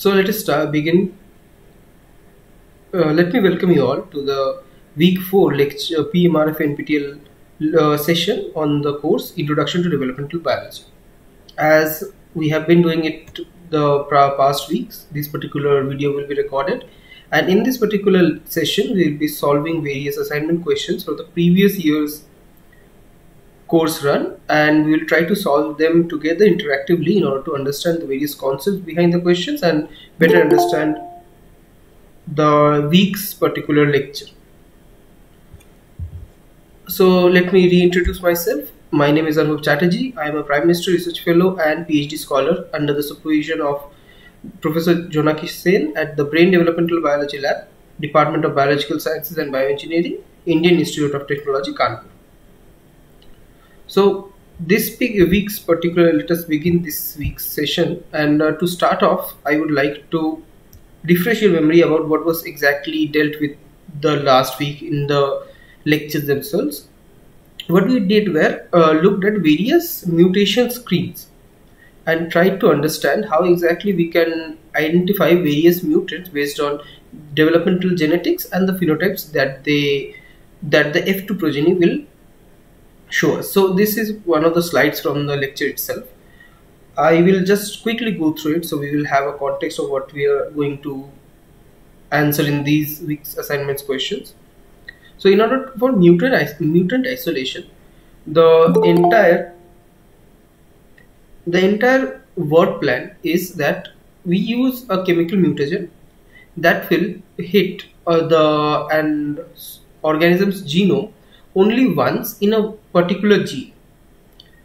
So let us start begin. Uh, let me welcome you all to the week 4 lecture PMRF NPTEL uh, session on the course Introduction to Developmental Biology. As we have been doing it the past weeks, this particular video will be recorded and in this particular session we will be solving various assignment questions for the previous year's course run and we will try to solve them together interactively in order to understand the various concepts behind the questions and better understand the week's particular lecture. So let me reintroduce myself. My name is Anuvab Chatterjee. I am a Prime Minister Research Fellow and PhD scholar under the supervision of Professor Jonaki Sen at the Brain Developmental Biology Lab, Department of Biological Sciences and Bioengineering, Indian Institute of Technology, Kanpur. So this week's particular, let us begin this week's session. And uh, to start off, I would like to refresh your memory about what was exactly dealt with the last week in the lectures themselves. What we did were uh, looked at various mutation screens and tried to understand how exactly we can identify various mutants based on developmental genetics and the phenotypes that they that the F2 progeny will Sure. So this is one of the slides from the lecture itself. I will just quickly go through it so we will have a context of what we are going to answer in these week's assignments questions. So in order for mutant, mutant isolation, the entire the entire work plan is that we use a chemical mutagen that will hit uh, the and organism's genome only once in a particular gene.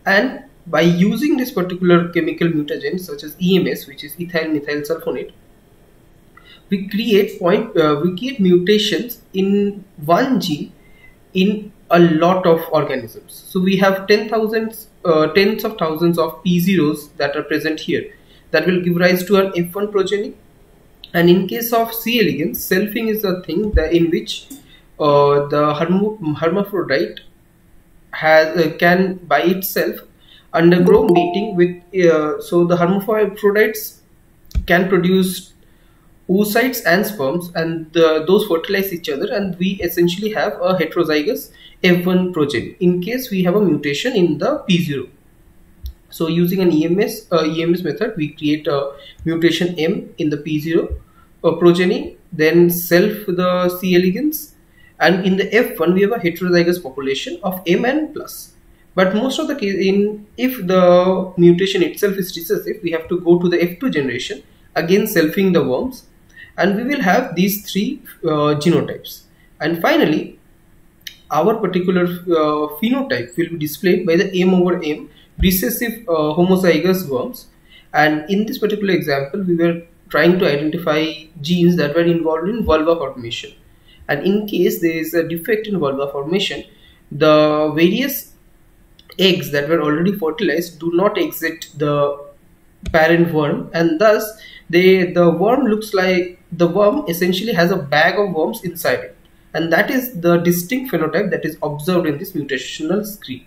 And by using this particular chemical mutagen such as EMS which is ethyl methyl sulfonate we create point uh, we create mutations in one gene in a lot of organisms. So we have 10,000 uh, tens of thousands of P0s that are present here. That will give rise to an F1 progeny. And in case of C elegans selfing is a thing that in which uh, the hermaphrodite has uh, can by itself undergo mating with uh, so the hermaphrodites can produce oocytes and sperms and the, those fertilize each other and we essentially have a heterozygous F1 progeny in case we have a mutation in the P0 so using an EMS uh, EMS method we create a mutation M in the P0 uh, progeny then self the C elegans and in the F1 we have a heterozygous population of Mn plus. But most of the case in if the mutation itself is recessive, we have to go to the F2 generation again selfing the worms and we will have these three uh, genotypes. And finally, our particular uh, phenotype will be displayed by the M over M recessive uh, homozygous worms. And in this particular example, we were trying to identify genes that were involved in vulva formation and in case there is a defect in vulva formation the various eggs that were already fertilized do not exit the parent worm. And thus they the worm looks like the worm essentially has a bag of worms inside it. And that is the distinct phenotype that is observed in this mutational screen.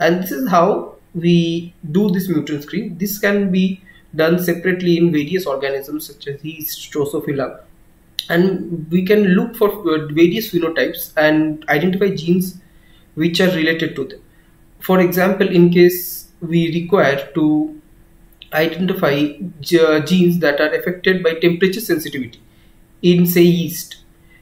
And this is how we do this mutant screen. This can be done separately in various organisms such as yeast drosophila and we can look for uh, various phenotypes and identify genes which are related to them. For example, in case we require to identify genes that are affected by temperature sensitivity in say yeast.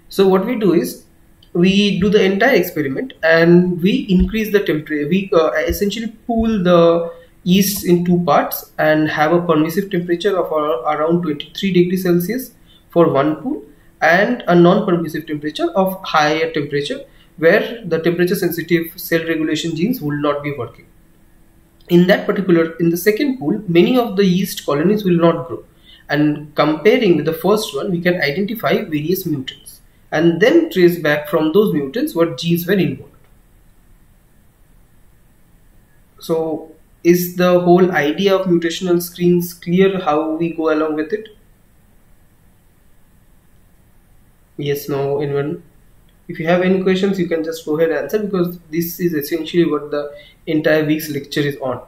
So what we do is we do the entire experiment and we increase the temperature. We uh, essentially pool the yeast in two parts and have a permissive temperature of around 23 degrees Celsius for one pool and a non-permissive temperature of higher temperature where the temperature sensitive cell regulation genes will not be working. In that particular, in the second pool, many of the yeast colonies will not grow and comparing with the first one, we can identify various mutants and then trace back from those mutants what genes were involved. So is the whole idea of mutational screens clear how we go along with it? Yes no anyone if you have any questions you can just go ahead and answer because this is essentially what the entire week's lecture is on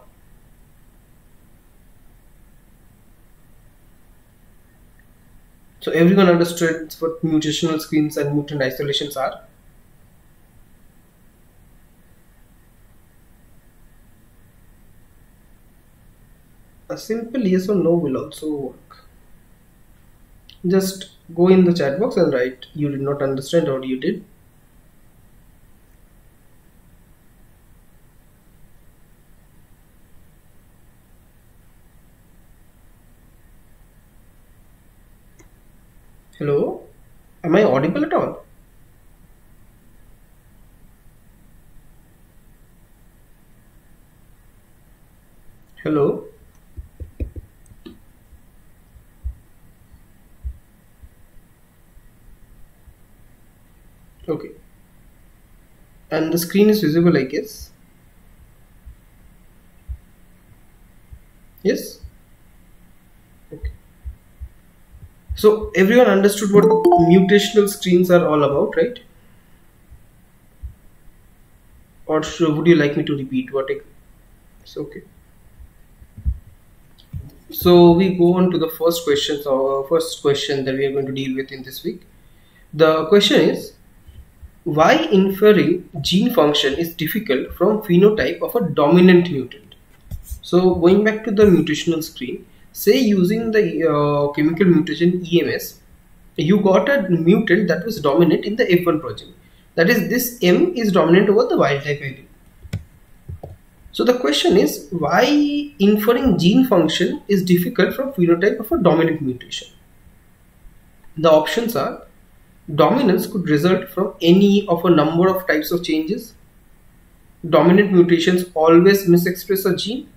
So everyone understood what mutational screens and mutant isolations are. A simple yes or no will also work. Just go in the chat box and write you did not understand or you did. Hello? Am I audible at all? Hello? Okay. And the screen is visible, I guess. Yes? Okay. So everyone understood what mutational screens are all about, right? Or would you like me to repeat what it, it's okay. So we go on to the first question, so uh, first question that we are going to deal with in this week. The question is, why inferring gene function is difficult from phenotype of a dominant mutant. So going back to the mutational screen, say using the uh, chemical mutation EMS, you got a mutant that was dominant in the F1 progeny. That is, this M is dominant over the wild type allele. So the question is why inferring gene function is difficult from phenotype of a dominant mutation. The options are Dominance could result from any of a number of types of changes. Dominant mutations always misexpress a gene.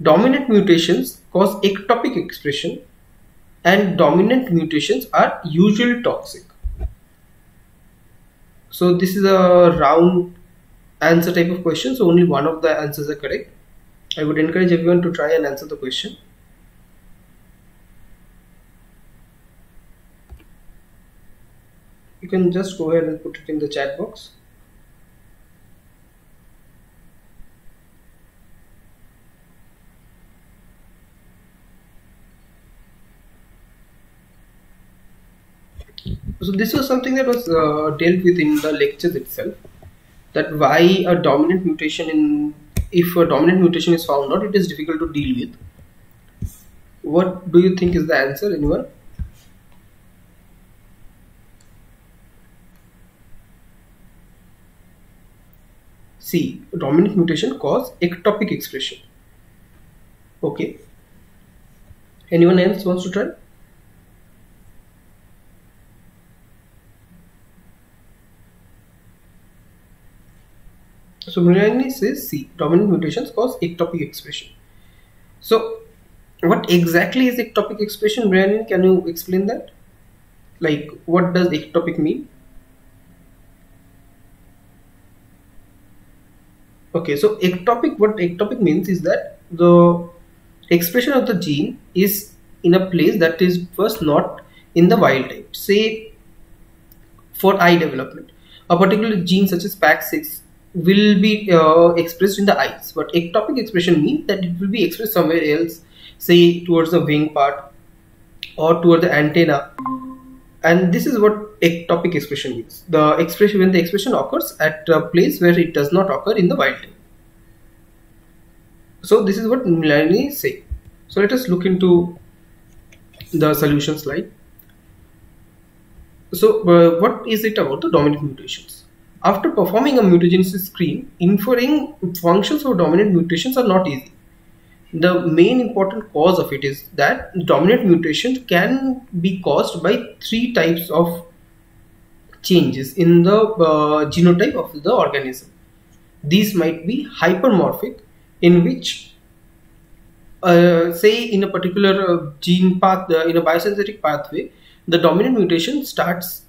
Dominant mutations cause ectopic expression and dominant mutations are usually toxic. So this is a round answer type of question. So only one of the answers are correct. I would encourage everyone to try and answer the question. You can just go ahead and put it in the chat box. So this was something that was uh, dealt with in the lectures itself that why a dominant mutation in if a dominant mutation is found out it is difficult to deal with. What do you think is the answer anyone C. Dominant mutation cause ectopic expression. Okay. Anyone else wants to try? So Mriani says C. Dominant mutations cause ectopic expression. So what exactly is ectopic expression? Mriani, can you explain that? Like what does ectopic mean? Okay so ectopic what ectopic means is that the expression of the gene is in a place that is first not in the wild type. Say for eye development a particular gene such as pax6 will be uh, expressed in the eyes. But ectopic expression means that it will be expressed somewhere else say towards the wing part or toward the antenna. And this is what ectopic expression means the expression when the expression occurs at a place where it does not occur in the wild. So this is what Milani say. So let us look into the solution slide. So uh, what is it about the dominant mutations? After performing a mutagenesis screen inferring functions of dominant mutations are not easy. The main important cause of it is that dominant mutations can be caused by three types of changes in the uh, genotype of the organism. These might be hypermorphic in which uh, say in a particular uh, gene path uh, in a biosynthetic pathway the dominant mutation starts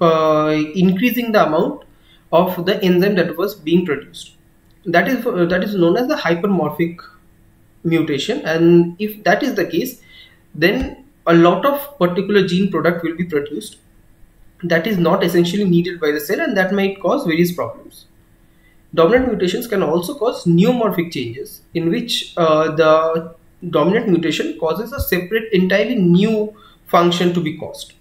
uh, increasing the amount of the enzyme that was being produced that is uh, that is known as the hypermorphic mutation and if that is the case then a lot of particular gene product will be produced that is not essentially needed by the cell and that might cause various problems. Dominant mutations can also cause neomorphic changes in which uh, the dominant mutation causes a separate entirely new function to be caused.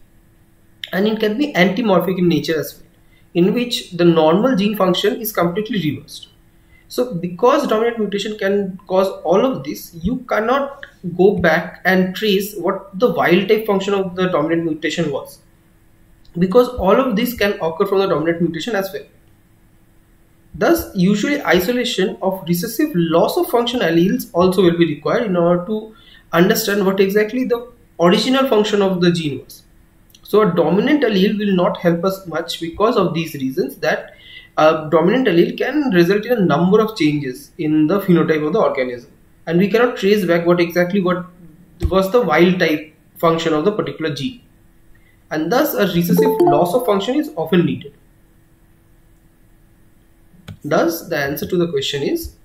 And it can be antimorphic in nature as well, in which the normal gene function is completely reversed. So because dominant mutation can cause all of this, you cannot go back and trace what the wild type function of the dominant mutation was. Because all of this can occur from the dominant mutation as well. Thus, usually isolation of recessive loss of function alleles also will be required in order to understand what exactly the original function of the gene was. So a dominant allele will not help us much because of these reasons that a dominant allele can result in a number of changes in the phenotype of the organism and we cannot trace back what exactly what was the wild type function of the particular gene and thus a recessive loss of function is often needed. Thus the answer to the question is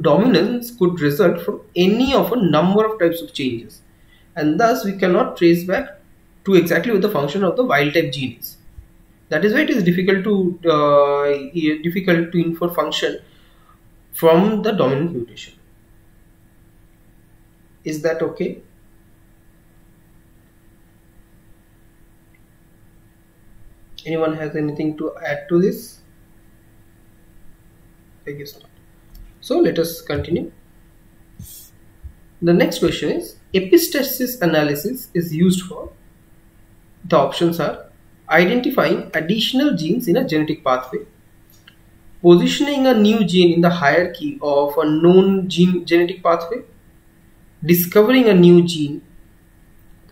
dominance could result from any of a number of types of changes and thus we cannot trace back to exactly what the function of the wild type gene is. That is why it is difficult to uh, difficult to infer function from the dominant mutation. Is that okay? Anyone has anything to add to this? I guess not. So let us continue. The next question is epistasis analysis is used for the options are identifying additional genes in a genetic pathway, positioning a new gene in the hierarchy of a known gene genetic pathway, discovering a new gene,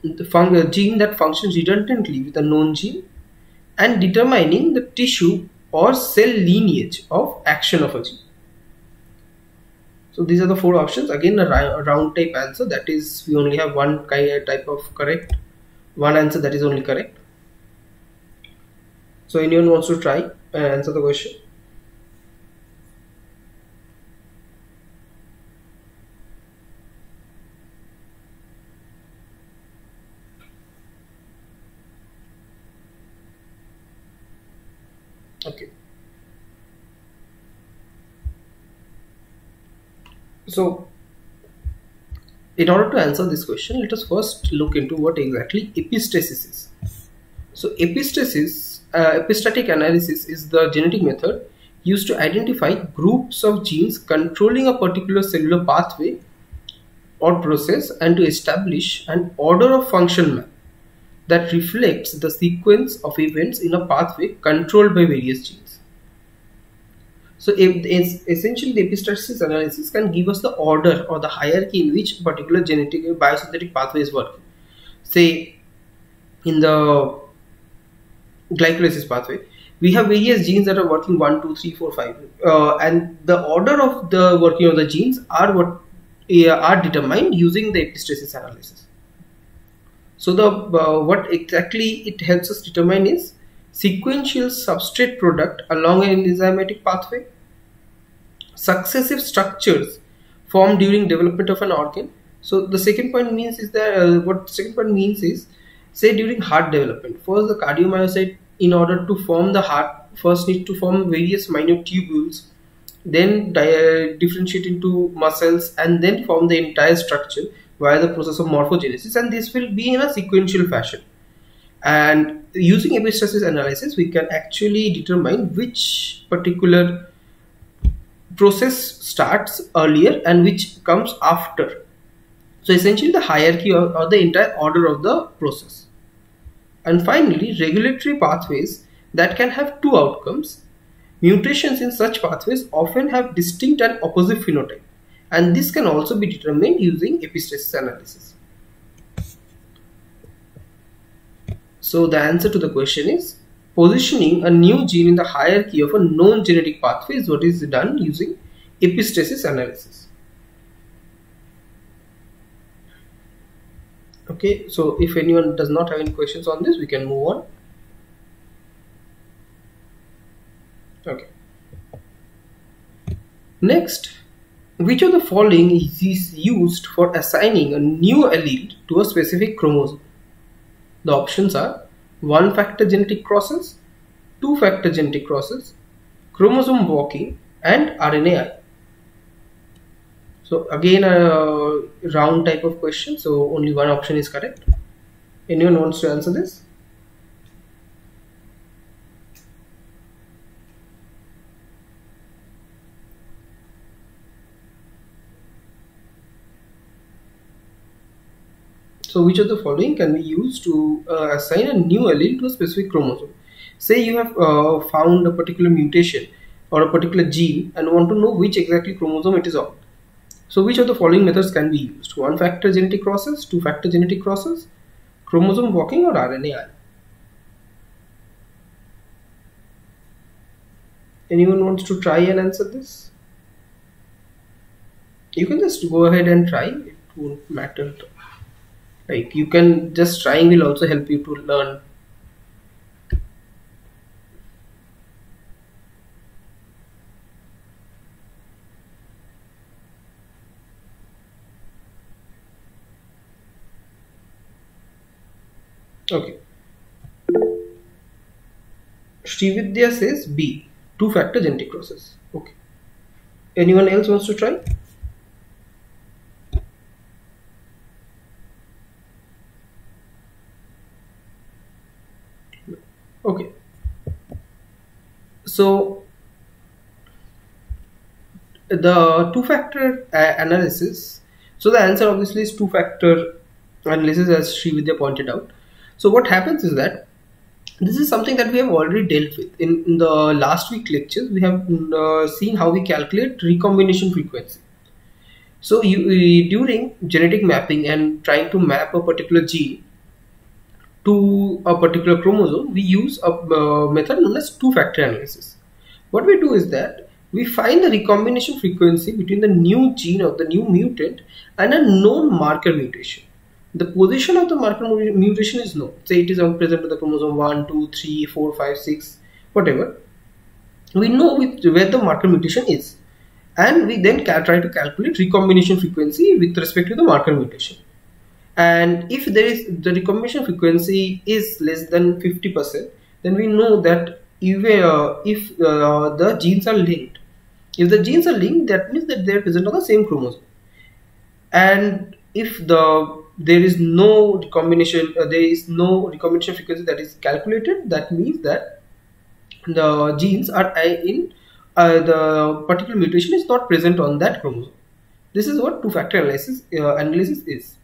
the gene that functions redundantly with a known gene, and determining the tissue or cell lineage of action of a gene. So these are the four options. Again, a round type answer. That is, we only have one uh, type of correct, one answer that is only correct. So anyone wants to try and answer the question? Okay. So in order to answer this question, let us first look into what exactly epistasis is. So epistasis, uh, epistatic analysis is the genetic method used to identify groups of genes controlling a particular cellular pathway or process and to establish an order of function map that reflects the sequence of events in a pathway controlled by various genes. So essentially the epistasis analysis can give us the order or the hierarchy in which particular genetic biosynthetic pathway is working. Say in the glycolysis pathway, we have various genes that are working 1, 2, 3, 4, 5 uh, and the order of the working of the genes are what uh, are determined using the epistasis analysis. So the uh, what exactly it helps us determine is sequential substrate product along an enzymatic pathway, successive structures formed during development of an organ. So the second point means is that uh, what second point means is say during heart development. First the cardiomyocyte in order to form the heart first need to form various minute tubules then differentiate into muscles and then form the entire structure via the process of morphogenesis and this will be in a sequential fashion and using epistasis analysis we can actually determine which particular process starts earlier and which comes after. So essentially the hierarchy or, or the entire order of the process. And finally regulatory pathways that can have two outcomes. Mutations in such pathways often have distinct and opposite phenotype. And this can also be determined using epistasis analysis So the answer to the question is positioning a new gene in the hierarchy of a known genetic pathway is what is done using epistasis analysis. Okay, so if anyone does not have any questions on this, we can move on. Okay. Next, which of the following is used for assigning a new allele to a specific chromosome? The options are 1 factor genetic crosses, 2 factor genetic crosses, chromosome walking and RNAi. So again a round type of question so only one option is correct. Anyone wants to answer this? So which of the following can be used to uh, assign a new allele to a specific chromosome? Say you have uh, found a particular mutation or a particular gene and want to know which exactly chromosome it is on. So which of the following methods can be used? One factor genetic crosses, two factor genetic crosses, chromosome walking or RNAi? Anyone wants to try and answer this? You can just go ahead and try, it won't matter like you can just trying will also help you to learn. Okay. Srividya says B. Two factor genetic crosses okay. Anyone else wants to try okay. So the two factor uh, analysis so the answer obviously is two factor analysis as Srividya pointed out. So what happens is that this is something that we have already dealt with. In, in the last week lectures we have uh, seen how we calculate recombination frequency. So you, during genetic mapping and trying to map a particular gene to a particular chromosome, we use a uh, method known as two-factor analysis. What we do is that we find the recombination frequency between the new gene of the new mutant and a known marker mutation. The position of the marker mutation is known. Say it is present to the chromosome 1, 2, 3, 4, 5, 6, whatever. We know which, where the marker mutation is. And we then try to calculate recombination frequency with respect to the marker mutation and if there is the recombination frequency is less than 50% then we know that if, uh, if uh, the genes are linked. If the genes are linked that means that they are present on the same chromosome. And if the there is no recombination uh, there is no recombination frequency that is calculated that means that the genes are in uh, the particular mutation is not present on that chromosome. This is what two factor analysis uh, analysis is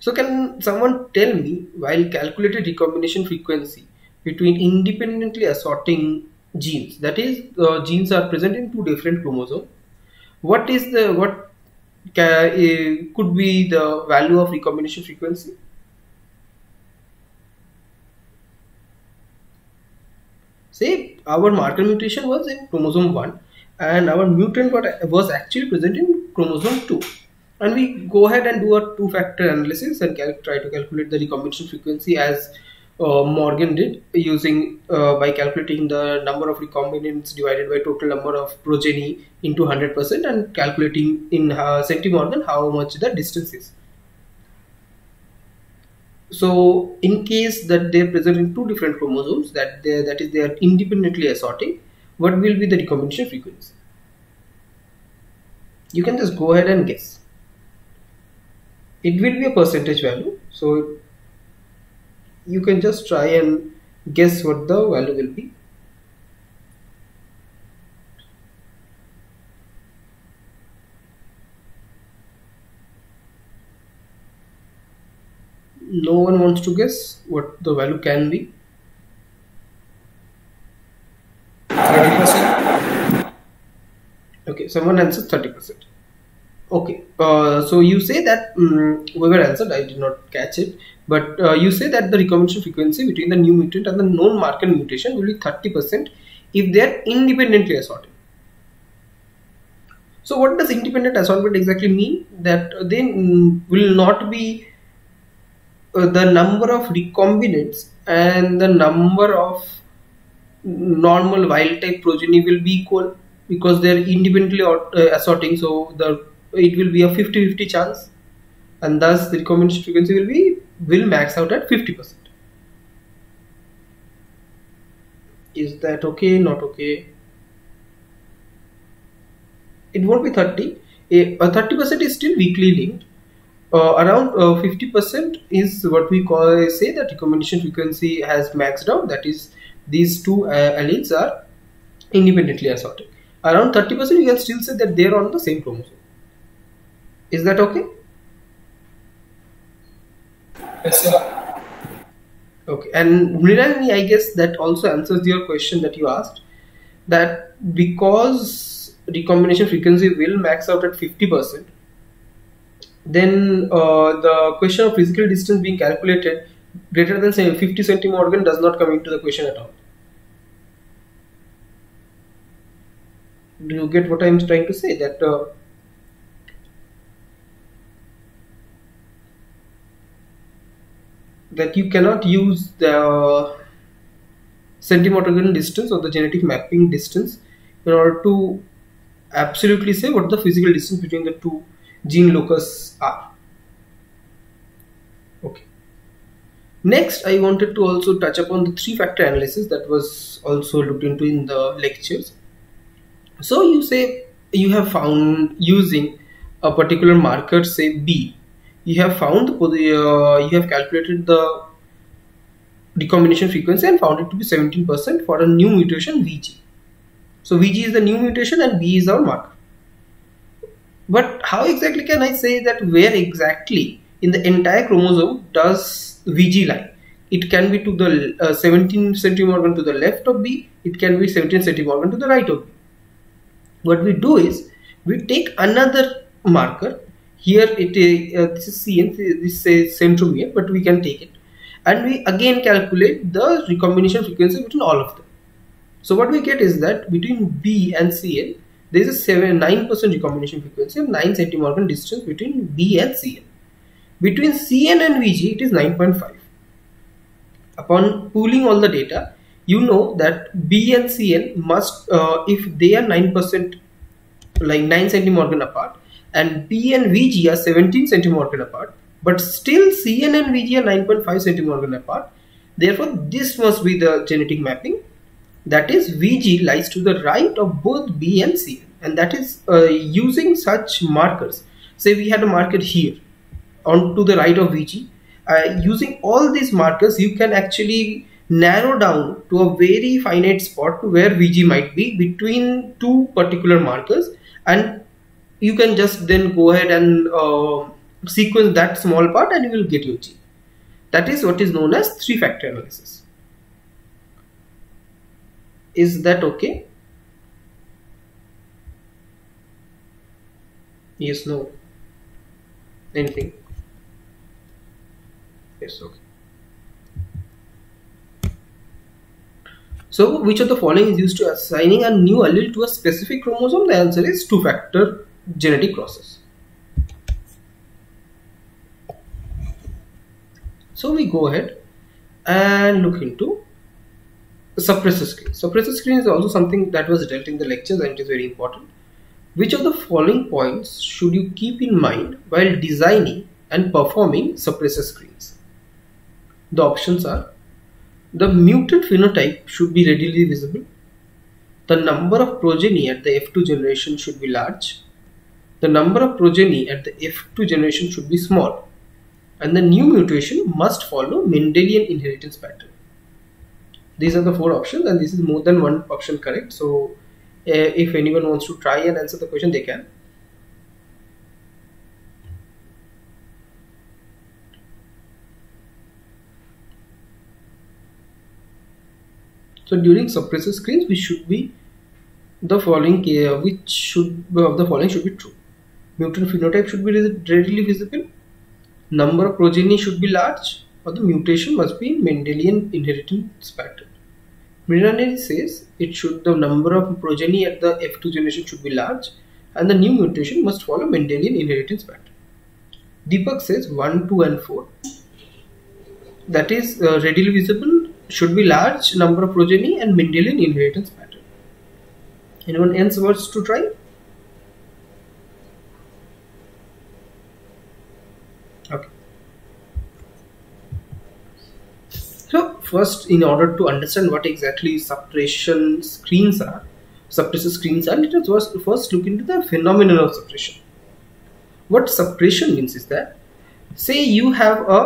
so can someone tell me while calculated recombination frequency between independently assorting genes, that is uh, genes are present in two different chromosomes, what is the what uh, could be the value of recombination frequency? Say our marker mutation was in chromosome 1 and our mutant was actually present in chromosome 2 and we go ahead and do a two factor analysis and try to calculate the recombination frequency as uh, Morgan did using uh, by calculating the number of recombinants divided by total number of progeny into 100% and calculating in uh, centimorgan how much the distance is. So in case that they are present in two different chromosomes that they that is they are independently assorting, what will be the recombination frequency? You can just go ahead and guess it will be a percentage value. So you can just try and guess what the value will be. No one wants to guess what the value can be. 30% okay someone answered 30 percent Okay, uh, so you say that um, whoever answered, I did not catch it, but uh, you say that the recombination frequency between the new mutant and the known marker mutation will be 30% if they are independently assorted. So, what does independent assortment exactly mean? That they will not be uh, the number of recombinants and the number of normal wild type progeny will be equal because they are independently uh, assorting. So, the it will be a 50-50 chance and thus the recombination frequency will be will max out at 50%. Is that okay? Not okay? It won't be 30. A 30% is still weakly linked uh, around 50% uh, is what we call say that recombination frequency has maxed out that is these two uh, alleles are independently assorted around 30% you can still say that they are on the same chromosome is that okay yes sir okay and Mrinalini, I guess that also answers your question that you asked that because recombination frequency will max out at 50% then uh, the question of physical distance being calculated greater than say 50 centimorgan does not come into the question at all. Do you get what I am trying to say? That uh, that you cannot use the centimorgan distance or the genetic mapping distance in order to absolutely say what the physical distance between the two gene locus are. Okay. Next, I wanted to also touch upon the three factor analysis that was also looked into in the lectures. So you say you have found using a particular marker, say B, you have found the uh, you have calculated the recombination frequency and found it to be 17% for a new mutation VG. So VG is the new mutation and B is our marker. But how exactly can I say that where exactly in the entire chromosome does VG lie? It can be to the uh, 17 centimorgan to the left of B, it can be 17 centimorgan to the right of B. What we do is we take another marker. Here it is uh, this is CN, this is centromere, but we can take it, and we again calculate the recombination frequency between all of them. So what we get is that between B and CN, there is a 7 9% recombination frequency and 9 centimorgan distance between B and Cn. Between Cn and Vg it is 9.5. Upon pooling all the data, you know that B and Cn must, uh, if they are 9% like 9 centimorgan apart and B and Vg are 17 centimorgan apart, but still Cn and Vg are 9.5 centimorgan apart. Therefore, this must be the genetic mapping. That is Vg lies to the right of both B and C and that is uh, using such markers. Say we had a marker here on to the right of Vg uh, using all these markers you can actually narrow down to a very finite spot where Vg might be between two particular markers and you can just then go ahead and uh, sequence that small part and you will get your G. That is what is known as three factor analysis. Is that okay? Yes no. Anything? Yes okay. So which of the following is used to assigning a new allele to a specific chromosome? The answer is two factor genetic crosses so we go ahead and look into suppressor screen. Suppressor screen is also something that was dealt in the lectures and it is very important. Which of the following points should you keep in mind while designing and performing suppressor screens? The options are the mutant phenotype should be readily visible. The number of progeny at the F2 generation should be large. The number of progeny at the F2 generation should be small. And the new mutation must follow Mendelian inheritance pattern. These are the four options and this is more than one option correct? So uh, if anyone wants to try and answer the question they can. So during suppressor screens we should be the following uh, which should of the following should be true mutant phenotype should be readily visible number of progeny should be large or the mutation must be Mendelian inheritance pattern Mrinalini says it should the number of progeny at the F2 generation should be large and the new mutation must follow Mendelian inheritance pattern. Deepak says 1, 2 and 4 that is uh, readily visible should be large number of progeny and Mendelian inheritance pattern. Anyone else wants to try? First in order to understand what exactly suppression screens are suppressor screens are let us first look into the phenomenon of suppression what suppression means is that say you have a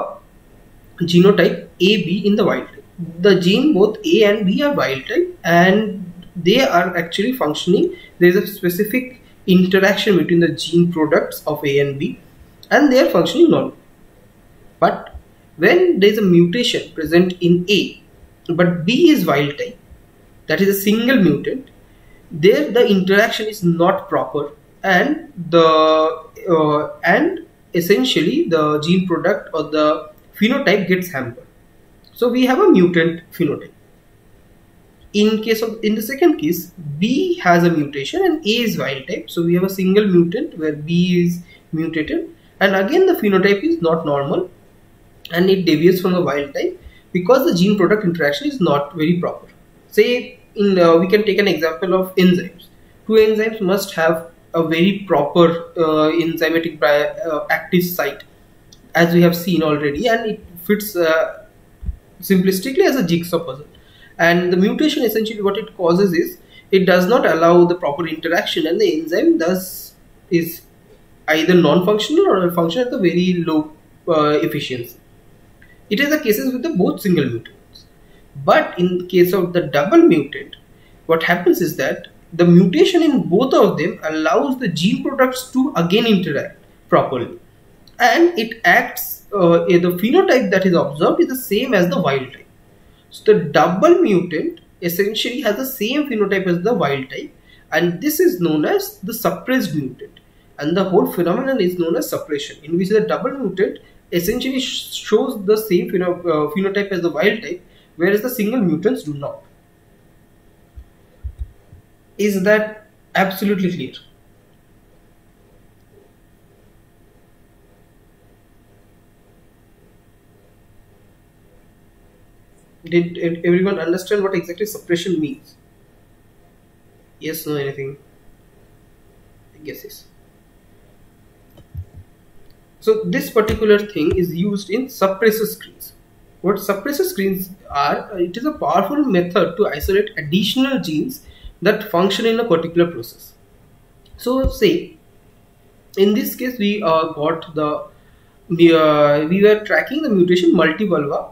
genotype AB in the wild type. The gene both A and B are wild type and they are actually functioning. There is a specific interaction between the gene products of A and B and they are functioning normal. But when there is a mutation present in A but B is wild type, that is a single mutant, there the interaction is not proper and the uh, and essentially the gene product or the phenotype gets hampered. So we have a mutant phenotype. In case of in the second case, B has a mutation and A is wild type. So we have a single mutant where B is mutated, and again the phenotype is not normal, and it deviates from the wild type because the gene product interaction is not very proper. Say in uh, we can take an example of enzymes. Two enzymes must have a very proper uh, enzymatic uh, active site as we have seen already and it fits uh, simplistically as a jigsaw puzzle and the mutation essentially what it causes is it does not allow the proper interaction and the enzyme thus is either non-functional or function at the very low uh, efficiency it is the cases with the both single mutants. But in case of the double mutant what happens is that the mutation in both of them allows the gene products to again interact properly. And it acts uh, the phenotype that is observed is the same as the wild type. So the double mutant essentially has the same phenotype as the wild type and this is known as the suppressed mutant. And the whole phenomenon is known as suppression in which the double mutant essentially shows the same uh, phenotype as the wild type whereas the single mutants do not is that absolutely clear? Did everyone understand what exactly suppression means? Yes, no, anything? I guess yes. So this particular thing is used in suppressor screens. What suppressor screens are, it is a powerful method to isolate additional genes that function in a particular process. So say in this case we uh, got the we, uh, we were tracking the mutation multivulva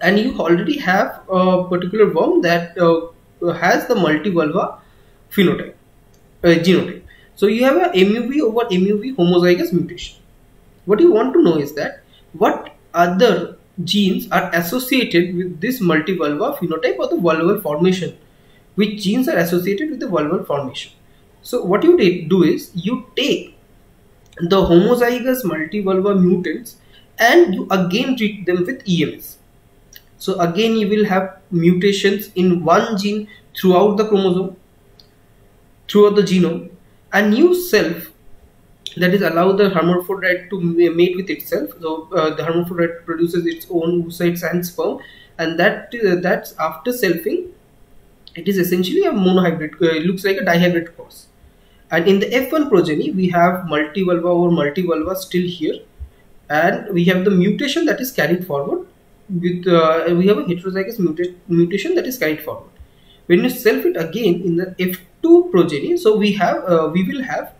and you already have a particular worm that uh, has the multivulva phenotype uh, genotype. So you have a MUV over MUV homozygous mutation. What you want to know is that what other genes are associated with this multivulva phenotype or the vulval formation which genes are associated with the vulval formation. So what you do is you take the homozygous multivulva mutants and you again treat them with EMS. So again you will have mutations in one gene throughout the chromosome, throughout the genome. A new self that is allow the hermaphrodite to mate with itself. So uh, the hermaphrodite produces its own oocytes and sperm and that uh, that's after selfing it is essentially a monohybrid uh, it looks like a dihybrid cross and in the f1 progeny we have multivulva or multivulva still here and we have the mutation that is carried forward with uh, we have a heterozygous muta mutation that is carried forward when you self it again in the f2 progeny so we have uh, we will have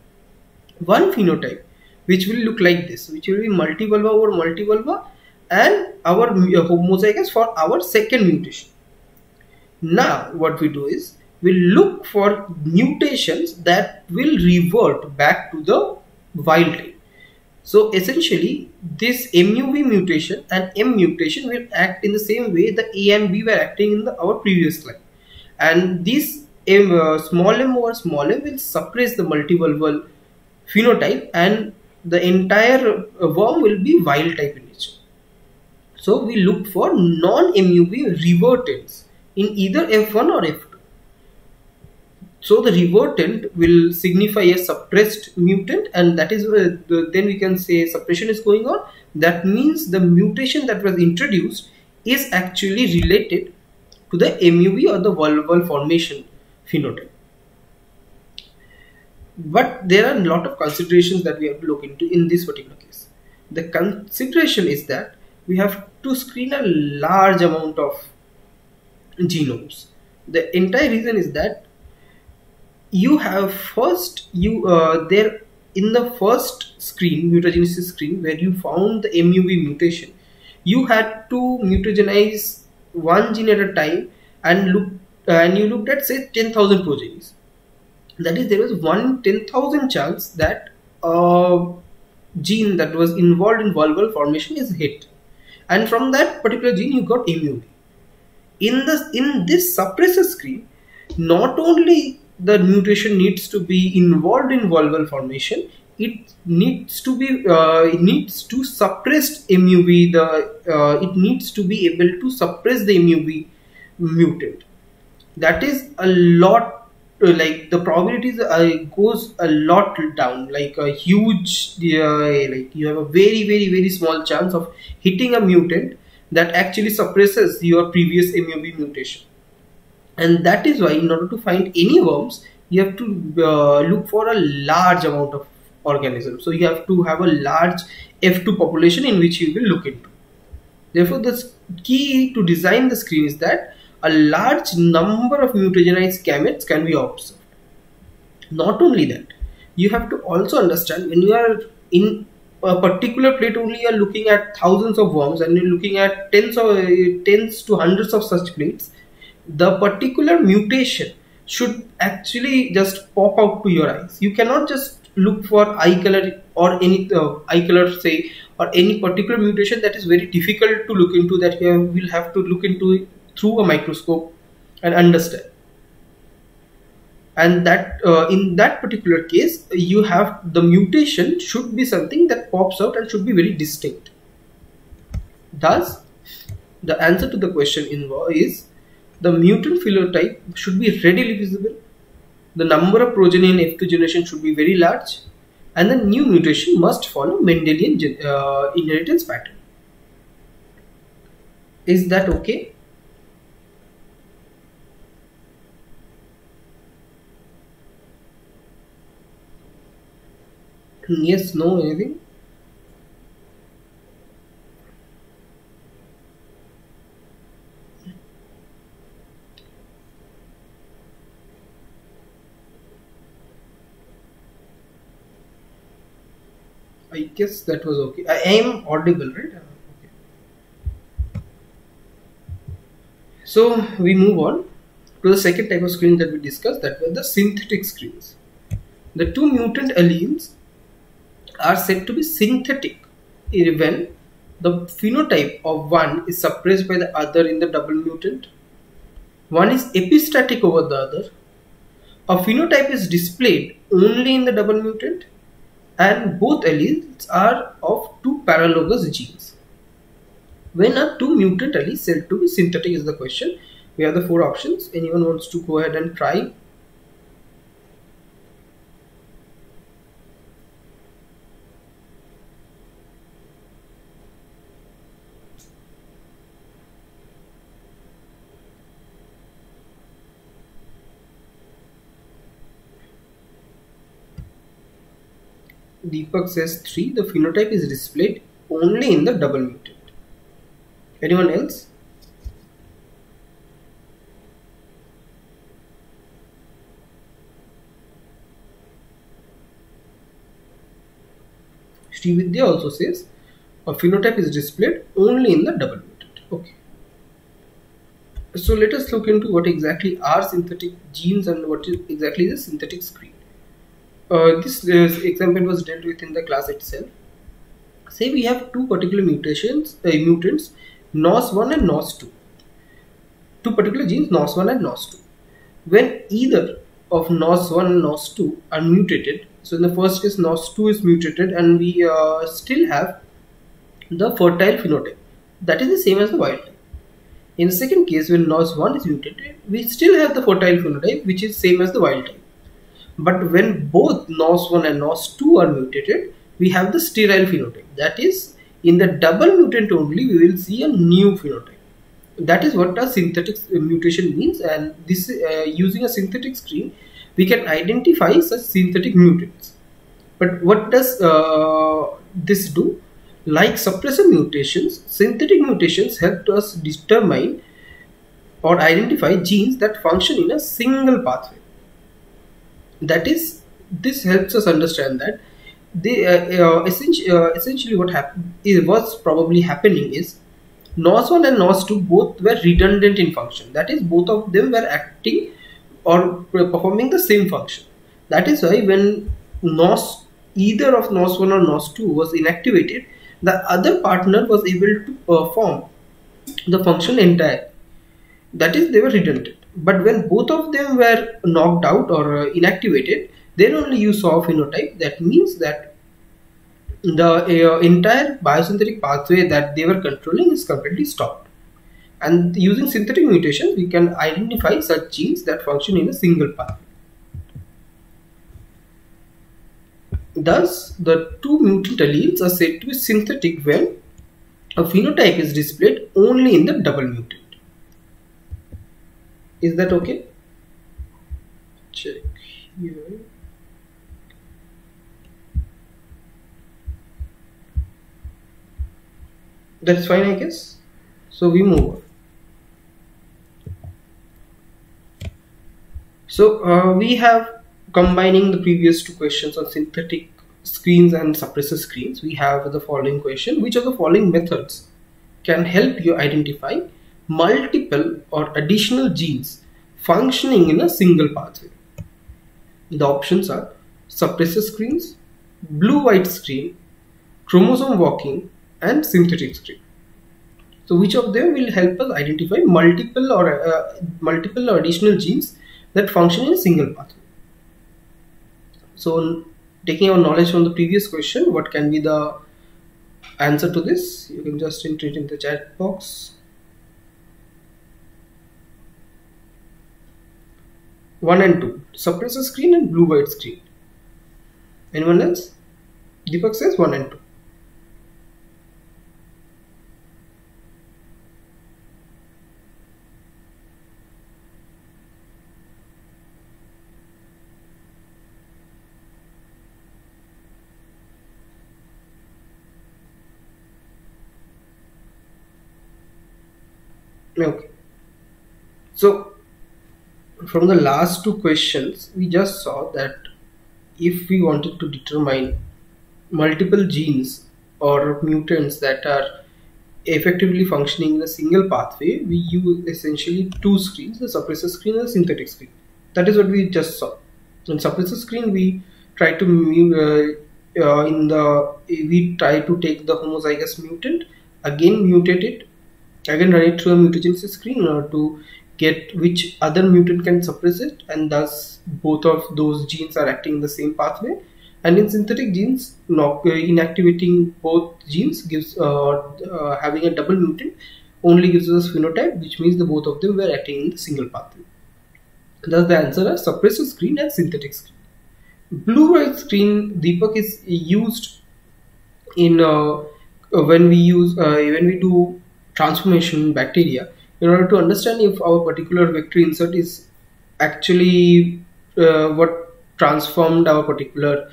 one phenotype which will look like this which will be multivulva over multivulva and our uh, homozygous for our second mutation now what we do is we look for mutations that will revert back to the wild type. So essentially this MUV mutation and M mutation will act in the same way the A and B were acting in the, our previous slide. And this M, uh, small m over small m will suppress the multivulval phenotype and the entire uh, worm will be wild type in nature. So we look for non-MUV revertants in either F1 or F2. So the revertant will signify a suppressed mutant and that is the, then we can say suppression is going on. That means the mutation that was introduced is actually related to the MUV or the vulval formation phenotype. But there are a lot of considerations that we have to look into in this particular case. The consideration is that we have to screen a large amount of genomes the entire reason is that you have first you uh, there in the first screen, mutagenesis screen, where you found the MUV mutation, you had to mutagenize one gene at a time and look and you looked at say 10,000 progenies. That is, there was one 10,000 chance that a gene that was involved in vulval formation is hit, and from that particular gene you got MUV. In this in this suppressor screen, not only the mutation needs to be involved in vulval formation it needs to be uh, it needs to suppress MUV the uh, it needs to be able to suppress the MUV mutant that is a lot uh, like the probabilities uh, goes a lot down. Like a huge uh, like you have a very very very small chance of hitting a mutant that actually suppresses your previous MUV mutation. And that is why in order to find any worms you have to uh, look for a large amount of organisms so you have to have a large f2 population in which you will look into. Therefore the key to design the screen is that a large number of mutagenized gametes can be observed not only that you have to also understand when you are in a particular plate only you are looking at thousands of worms and you're looking at tens of tens to hundreds of such plates the particular mutation should actually just pop out to your eyes. You cannot just look for eye color or any uh, eye color say or any particular mutation that is very difficult to look into that you will have to look into through a microscope and understand and that uh, in that particular case you have the mutation should be something that pops out and should be very distinct thus the answer to the question involved is the mutant phenotype should be readily visible, the number of progeny in F2 generation should be very large, and the new mutation must follow Mendelian uh, inheritance pattern. Is that okay? Yes, no, anything? I guess that was okay. I am audible, right? Uh, okay. So we move on to the second type of screen that we discussed that were the synthetic screens. The two mutant alleles are said to be synthetic when the phenotype of one is suppressed by the other in the double mutant. One is epistatic over the other. A phenotype is displayed only in the double mutant and both alleles are of two paralogous genes. When are two mutant alleles said to be synthetic is the question. We have the four options. Anyone wants to go ahead and try? Deepak says 3. The phenotype is displayed only in the double mutant. Anyone else? Srividya also says a phenotype is displayed only in the double mutant. Okay. So let us look into what exactly are synthetic genes and what is exactly the synthetic screen. Uh, this uh, example was dealt with in the class itself. Say we have two particular mutations, uh, mutants, NOS1 and NOS2. Two particular genes, NOS1 and NOS2. When either of NOS1 and NOS2 are mutated, so in the first case NOS2 is mutated and we uh, still have the fertile phenotype. That is the same as the wild type. In the second case, when NOS1 is mutated, we still have the fertile phenotype which is same as the wild type. But when both NOS1 and NOS2 are mutated, we have the sterile phenotype. That is, in the double mutant only, we will see a new phenotype. That is what a synthetic mutation means. And this, uh, using a synthetic screen, we can identify such synthetic mutants. But what does uh, this do? Like suppressor mutations, synthetic mutations help us determine or identify genes that function in a single pathway that is this helps us understand that they uh, uh, essentially, uh, essentially what happened what's probably happening is NOS1 and NOS2 both were redundant in function. That is, both of them were acting or performing the same function. That is why when NOS either of NOS1 or NOS2 was inactivated, the other partner was able to perform the function entire. That is, they were redundant. But when both of them were knocked out or uh, inactivated, then only you saw phenotype. That means that the uh, entire biosynthetic pathway that they were controlling is completely stopped. And using synthetic mutations, we can identify such genes that function in a single pathway. Thus, the two mutant alleles are said to be synthetic when a phenotype is displayed only in the double mutant. Is that okay? Check here. That's fine, I guess. So we move on. So uh, we have combining the previous two questions on synthetic screens and suppressor screens. We have the following question: Which of the following methods can help you identify multiple or additional genes functioning in a single pathway? The options are suppressor screens, blue-white screen, chromosome walking, and synthetic screen. So which of them will help us identify multiple or uh, multiple or additional genes that function in a single pathway? So taking our knowledge from the previous question, what can be the answer to this? You can just enter it in the chat box. One and two, suppressor screen and blue white screen. Anyone else? Deepak says one and two. Okay. So from the last two questions, we just saw that if we wanted to determine multiple genes or mutants that are effectively functioning in a single pathway, we use essentially two screens, the suppressor screen and the synthetic screen. That is what we just saw. In suppressor screen, we try to uh, uh, in the we try to take the homozygous mutant, again mutate it, again run it through a mutagenesis screen in order to get which other mutant can suppress it, and thus both of those genes are acting in the same pathway. And in synthetic genes knock, uh, inactivating both genes gives uh, uh, having a double mutant only gives us phenotype which means the both of them were acting in the single pathway. Thus the answer is suppressor screen and synthetic screen. Blue white screen deepak is used in uh, when we use uh, when we do transformation bacteria in order to understand if our particular vector insert is actually uh, what transformed our particular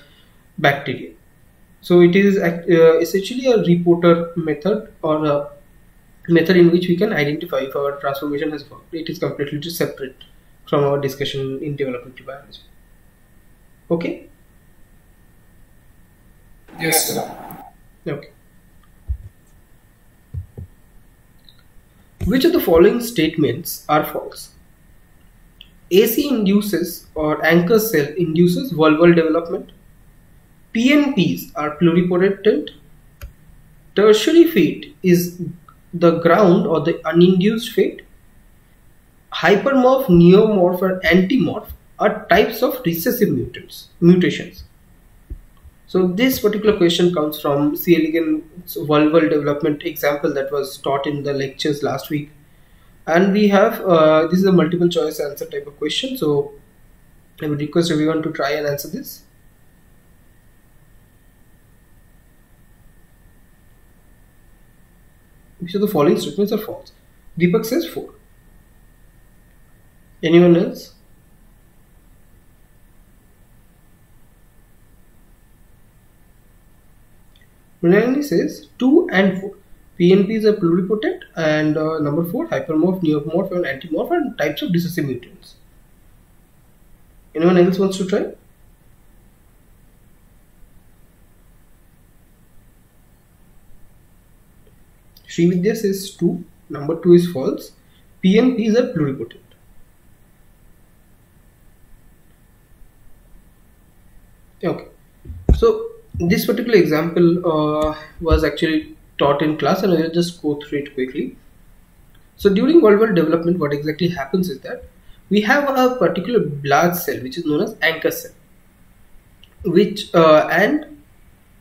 bacteria. So it is uh, essentially a reporter method or a method in which we can identify if our transformation has worked. It is completely separate from our discussion in developmental biology. Okay? Yes, sir. Okay. Which of the following statements are false? AC induces or anchor cell induces vulval development. PNPs are pluripotent. Tertiary fate is the ground or the uninduced fate. Hypermorph, neomorph, or antimorph are types of recessive mutants, mutations. So this particular question comes from C. elegans vulval development example that was taught in the lectures last week. And we have, uh, this is a multiple choice answer type of question. So I would request everyone to try and answer this. Which of the following statements are false? Deepak says 4. Anyone else? Melanie says 2 and 4. PNP is a pluripotent and uh, number 4 hypermorph, neomorph and antimorph and types of recessive mutants. Anyone else wants to try? Srividya says 2, number 2 is false, PNP is a pluripotent. Okay, so this particular example uh, was actually taught in class and I'll just go through it quickly. So during vulval development, what exactly happens is that we have a particular blood cell which is known as anchor cell, which uh, and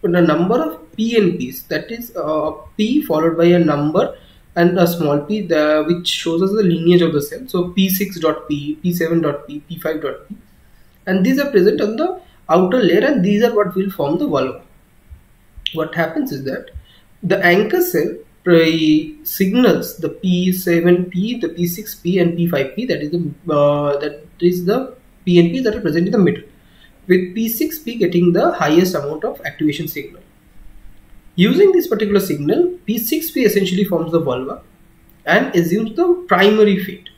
the number of PNPs that is uh, P followed by a number and a small p the, which shows us the lineage of the cell. So P6.P, P7.P, P5.P, and these are present on the outer layer, and these are what will form the vulva. What happens is that the anchor cell signals the P7P, the P6P, and P5P. That is the uh, that is the PNP that are present in the middle, with P6P getting the highest amount of activation signal. Using this particular signal, P6P essentially forms the vulva and assumes the primary fate,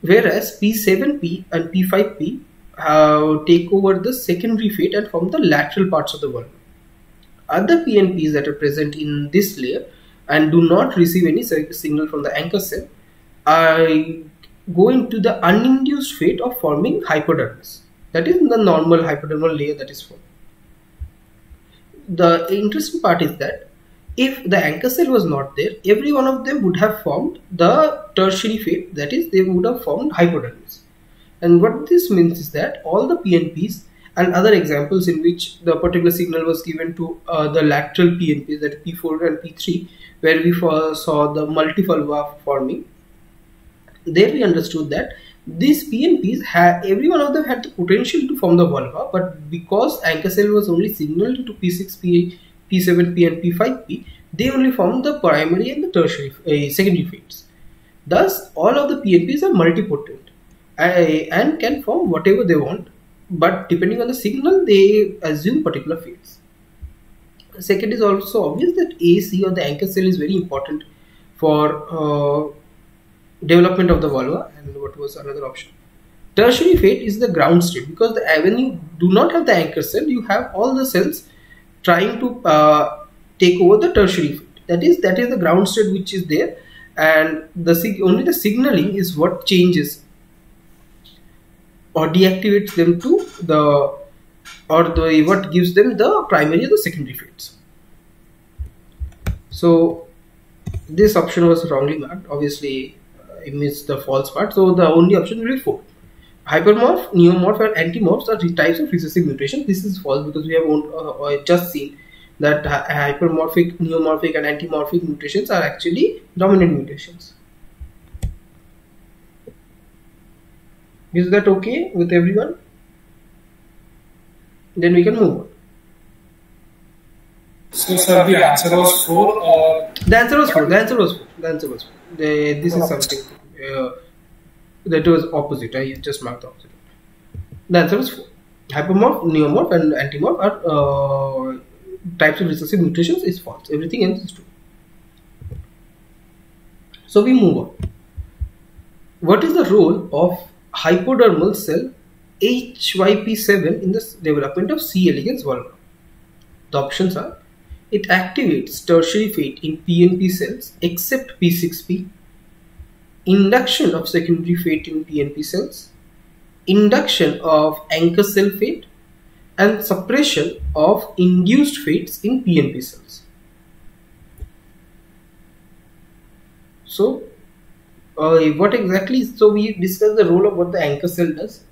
whereas P7P and P5P uh, take over the secondary fate and form the lateral parts of the vulva. Other PNPs that are present in this layer and do not receive any signal from the anchor cell are go into the uninduced fate of forming hypodermis. That is the normal hypodermal layer that is formed. The interesting part is that if the anchor cell was not there, every one of them would have formed the tertiary fate, that is, they would have formed hypodermis. And what this means is that all the PNPs and other examples in which the particular signal was given to uh, the lateral PNPs, that P4 and P3, where we saw the multivulva forming, there we understood that these PNPs had every one of them had the potential to form the vulva, but because anchor cell was only signaled to P6, P8, P7P, and P5P, they only formed the primary and the tertiary uh, secondary fates. Thus, all of the PNPs are multipotent and can form whatever they want but depending on the signal they assume particular fields. Second is also obvious that AC or the anchor cell is very important for uh, development of the vulva and what was another option. Tertiary fate is the ground state because the, when you do not have the anchor cell you have all the cells trying to uh, take over the tertiary fate. That is that is the ground state which is there and the only the signaling is what changes or deactivates them to the or the what gives them the primary or the secondary fates. So this option was wrongly marked. Obviously, uh, it missed the false part. So the only option will be four. Hypermorph, neomorph, and antimorphs are the types of recessive mutation. This is false because we have uh, uh just seen that hypermorphic, neomorphic, and antimorphic mutations are actually dominant mutations. Is that okay with everyone? Then we can move on. So, sir, the answer was 4 or? The answer was 4. The answer was 4. The answer was 4. The, this is something uh, that was opposite. I just marked the opposite. The answer was 4. Hypermorph, neomorph, and antimorph are uh, types of recessive mutations is false. Everything else is true. So we move on. What is the role of hypodermal cell HYP7 in the development of C. elegans vulva. The options are it activates tertiary fate in PNP cells except P6P, induction of secondary fate in PNP cells, induction of anchor cell fate, and suppression of induced fates in PNP cells. So, uh, what exactly so we discussed the role of what the anchor cell does.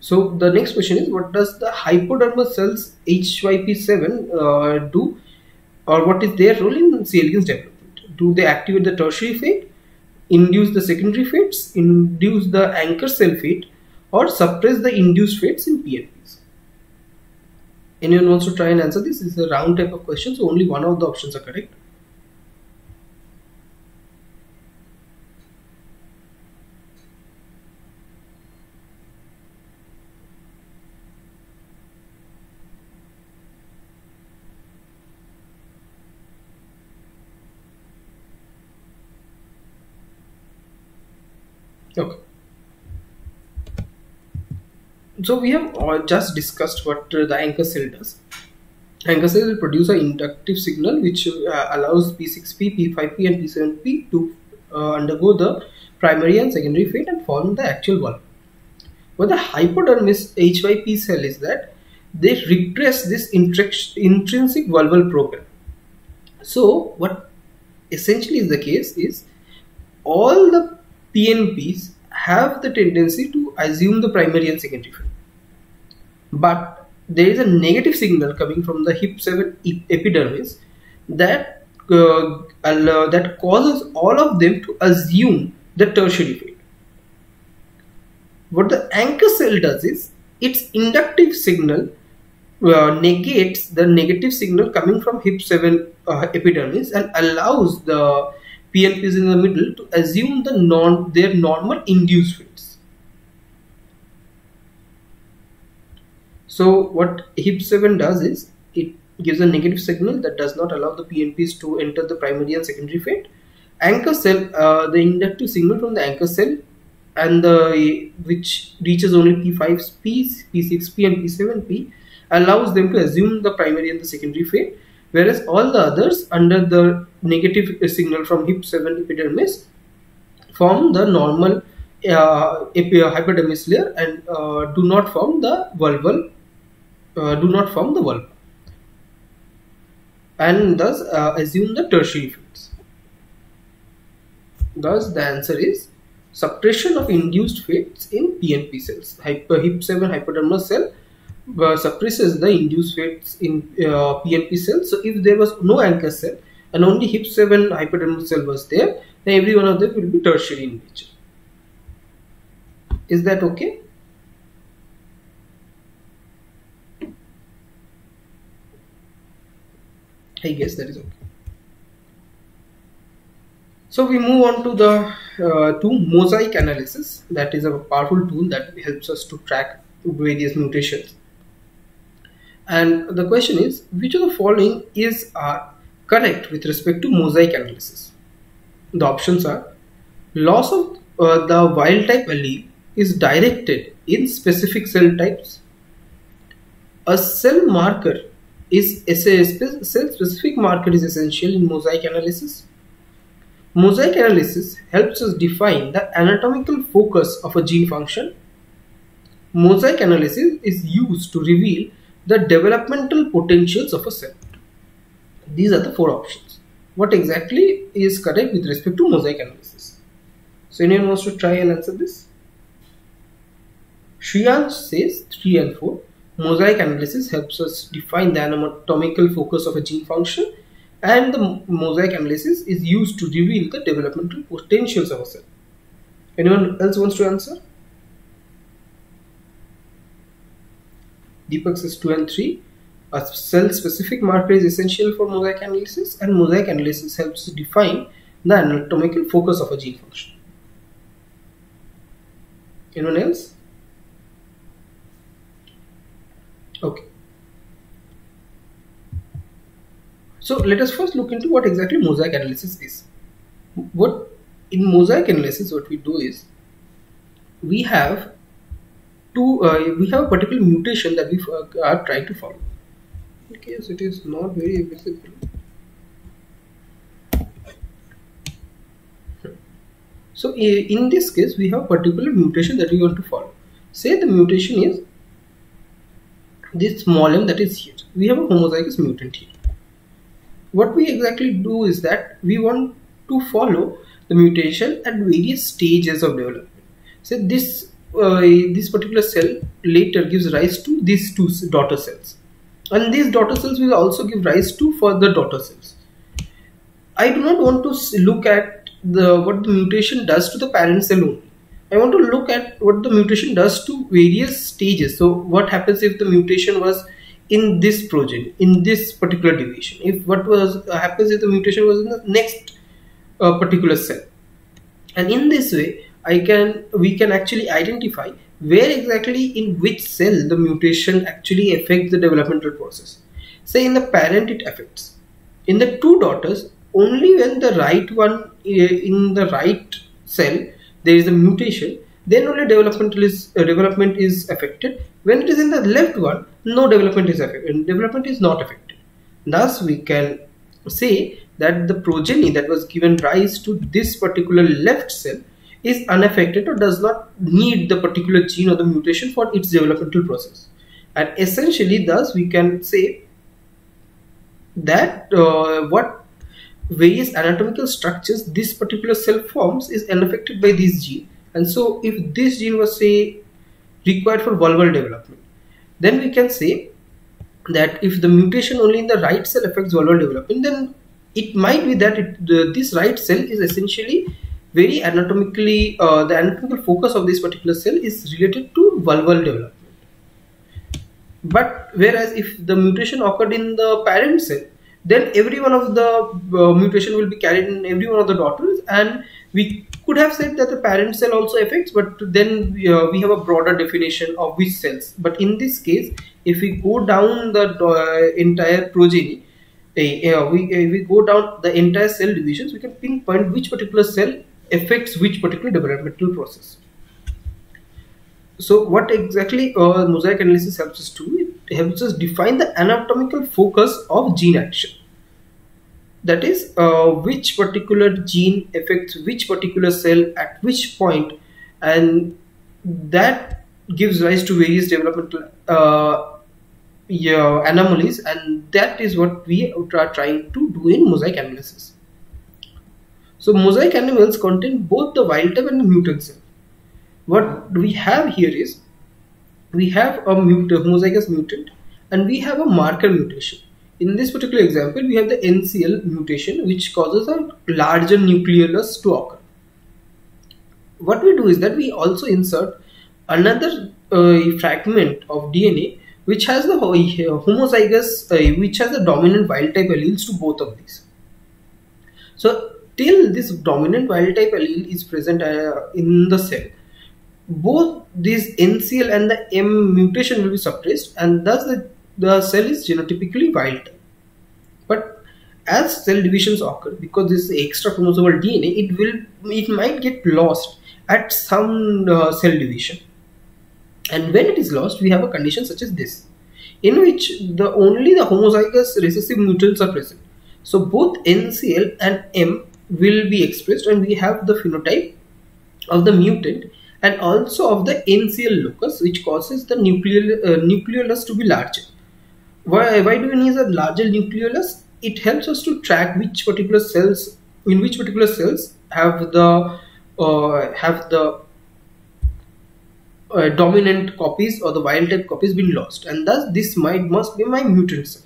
So the next question is what does the hypodermal cells hyp7 uh, do? Or what is their role in c development? Do they activate the tertiary fate induce the secondary fates induce the anchor cell fate or suppress the induced fates in pnps anyone wants to try and answer this? this is a round type of question so only one of the options are correct Okay. So we have just discussed what uh, the anchor cell does. anchor cell will produce an inductive signal which uh, allows P6P, P5P and P7P to uh, undergo the primary and secondary fate and form the actual valve. What the hypodermis HYP cell is that they repress this intrinsic vulval program. So what essentially is the case is all the PNPs have the tendency to assume the primary and secondary fate. But there is a negative signal coming from the hyp7 epidermis that uh, uh, that causes all of them to assume the tertiary fate. What the anchor cell does is its inductive signal uh, negates the negative signal coming from hyp7 uh, epidermis and allows the PNPs in the middle to assume the non their normal induced fates. So what hyp7 does is it gives a negative signal that does not allow the PNPs to enter the primary and secondary fate. Anchor cell, uh, the inductive signal from the anchor cell and the which reaches only P5P, P6P and P7P allows them to assume the primary and the secondary fate whereas all the others under the negative signal from hyp7 epidermis form the normal uh, hypodermis layer and uh, do not form the vulval uh, do not form the vulva and thus uh, assume the tertiary fates. Thus the answer is suppression of induced fates in PNP cells. Hyper, hyp7 hypodermal cell uh, suppresses the induced fates in uh, PNP cells. So if there was no anchor cell and only hyp7 hypodermal cell was there, then every one of them will be tertiary in nature. Is that okay? I guess that is okay. So we move on to the uh, to mosaic analysis. That is a powerful tool that helps us to track various mutations. And the question is, which of the following is uh, correct with respect to mosaic analysis? The options are loss of uh, the wild type allele is directed in specific cell types. A cell marker is a cell specific marker is essential in mosaic analysis. Mosaic analysis helps us define the anatomical focus of a gene function. Mosaic analysis is used to reveal the developmental potentials of a cell. These are the four options. What exactly is correct with respect to mosaic analysis? So anyone wants to try and answer this? Shriyansh says 3 and 4. Mosaic analysis helps us define the anatomical focus of a gene function and the mosaic analysis is used to reveal the developmental potentials of a cell. Anyone else wants to answer? Deepak says 2 and 3. A cell specific marker is essential for mosaic analysis and mosaic analysis helps to define the anatomical focus of a gene function. Anyone else? Okay. So let us first look into what exactly mosaic analysis is. What in mosaic analysis, what we do is we have two, uh, we have a particular mutation that we uh, are trying to follow. In case it is not very visible. So in this case, we have a particular mutation that we want to follow. Say the mutation is this small m that is here. We have a homozygous mutant here. What we exactly do is that we want to follow the mutation at various stages of development. So this uh, this particular cell later gives rise to these two daughter cells and these daughter cells will also give rise to further daughter cells. I do not want to look at the what the mutation does to the parent cell only. I want to look at what the mutation does to various stages. So what happens if the mutation was in this progeny, in this particular division If what was uh, happens if the mutation was in the next uh, particular cell? And in this way, I can we can actually identify where exactly in which cell the mutation actually affects the developmental process. Say in the parent it affects. In the two daughters, only when the right one uh, in the right cell there is a mutation, then only developmental is uh, development is affected. When it is in the left one, no development is affected. Development is not affected. Thus, we can say that the progeny that was given rise to this particular left cell is unaffected or does not need the particular gene or the mutation for its developmental process. And essentially, thus, we can say that uh, what various anatomical structures this particular cell forms is unaffected by this gene. And so, if this gene was, say, required for vulval development, then we can say that if the mutation only in the right cell affects vulval development, then it might be that it, the, this right cell is essentially very anatomically, uh, the anatomical focus of this particular cell is related to vulval development. But whereas if the mutation occurred in the parent cell, then every one of the uh, mutation will be carried in every one of the daughters and we could have said that the parent cell also affects but then uh, we have a broader definition of which cells but in this case if we go down the uh, entire progeny uh, we, uh, we go down the entire cell divisions we can pinpoint which particular cell affects which particular developmental process. So what exactly uh, mosaic analysis helps us to it helps us define the anatomical focus of gene action that is uh, which particular gene affects which particular cell at which point and that gives rise to various developmental uh, yeah, anomalies and that is what we are trying to do in mosaic analysis so mosaic animals contain both the wild type and the mutant cell what we have here is we have a mutant, homozygous mutant and we have a marker mutation. In this particular example, we have the NCL mutation which causes a larger nucleolus to occur. What we do is that we also insert another uh, fragment of DNA which has the homozygous, uh, which has the dominant wild type alleles to both of these. So till this dominant wild type allele is present uh, in the cell, both this NCL and the M mutation will be suppressed and thus the, the cell is genotypically wild type. But as cell divisions occur, because this is extra chromosomal DNA, it will it might get lost at some uh, cell division. And when it is lost, we have a condition such as this, in which the only the homozygous recessive mutants are present. So both NCL and M will be expressed, and we have the phenotype of the mutant and also of the NCL locus which causes the nuclear, uh, nucleolus to be larger. Why, why do we need a larger nucleolus? It helps us to track which particular cells, in which particular cells have the uh, have the uh, dominant copies or the wild type copies been lost and thus this might must be my mutant cell.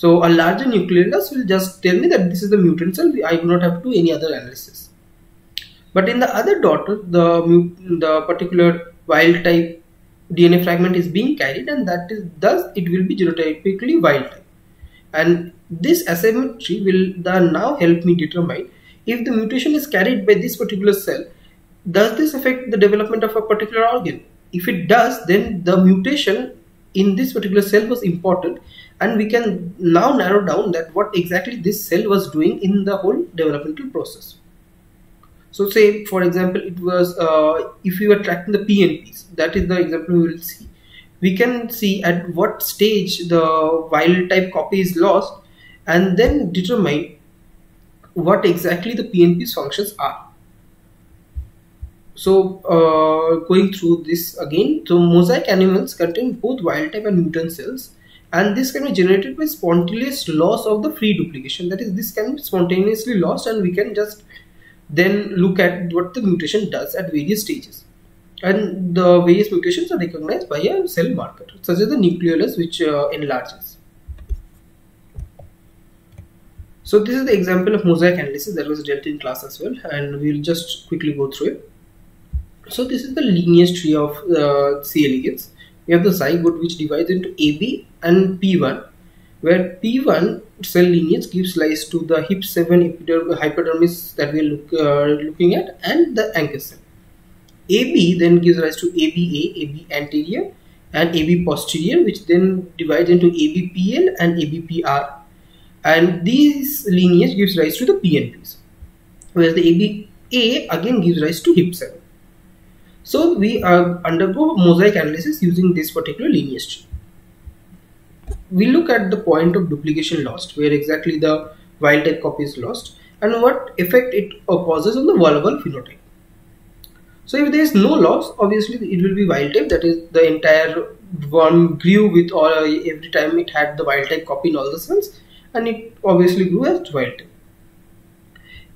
So a larger nucleolus will just tell me that this is the mutant cell. I do not have to do any other analysis. But in the other daughter, the, the particular wild type DNA fragment is being carried and that is thus it will be genotypically wild type. And this asymmetry will now help me determine if the mutation is carried by this particular cell, does this affect the development of a particular organ? If it does, then the mutation in this particular cell was important and we can now narrow down that what exactly this cell was doing in the whole developmental process. So say for example, it was uh, if we were tracking the PNPs, that is the example we will see. We can see at what stage the wild type copy is lost and then determine what exactly the PNP's functions are. So uh, going through this again, so mosaic animals contain both wild type and mutant cells and this can be generated by spontaneous loss of the free duplication. That is, this can be spontaneously lost and we can just then look at what the mutation does at various stages and the various mutations are recognized by a cell marker such as the nucleolus which uh, enlarges so this is the example of mosaic analysis that was dealt in class as well and we'll just quickly go through it so this is the lineage tree of uh, C. elegans we have the zygote which divides into AB and P1 where P1 cell lineage gives rise to the hyp7 hypodermis that we are look, uh, looking at and the anchor cell. AB then gives rise to ABA, AB anterior and AB posterior which then divides into ABPL and ABPR and these lineage gives rise to the PNPs whereas the ABA again gives rise to hyp7. So we uh, undergo mosaic analysis using this particular lineage tree. we look at the point of duplication lost, where exactly the wild type copy is lost, and what effect it causes on the vulval phenotype. So if there is no loss, obviously it will be wild type. That is, the entire one grew with all every time it had the wild type copy in all the cells, and it obviously grew as wild type.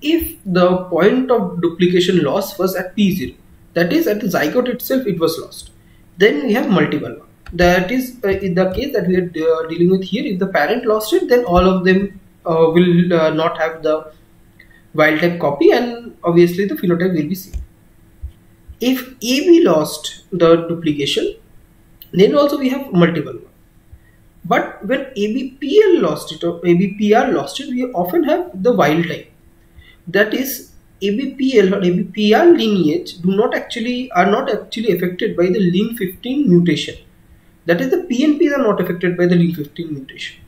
If the point of duplication loss was at p0, that is at the zygote itself it was lost, then we have multiple. That is uh, in the case that we are uh, dealing with here if the parent lost it then all of them uh, will uh, not have the wild type copy and obviously the phenotype will be same if AB lost the duplication then also we have multiple. But when ABPL lost it or ABPR lost it we often have the wild type. That is ABPL or ABPR lineage do not actually are not actually affected by the LIN15 mutation that is the PNPs are not affected by the LIN15 mutation.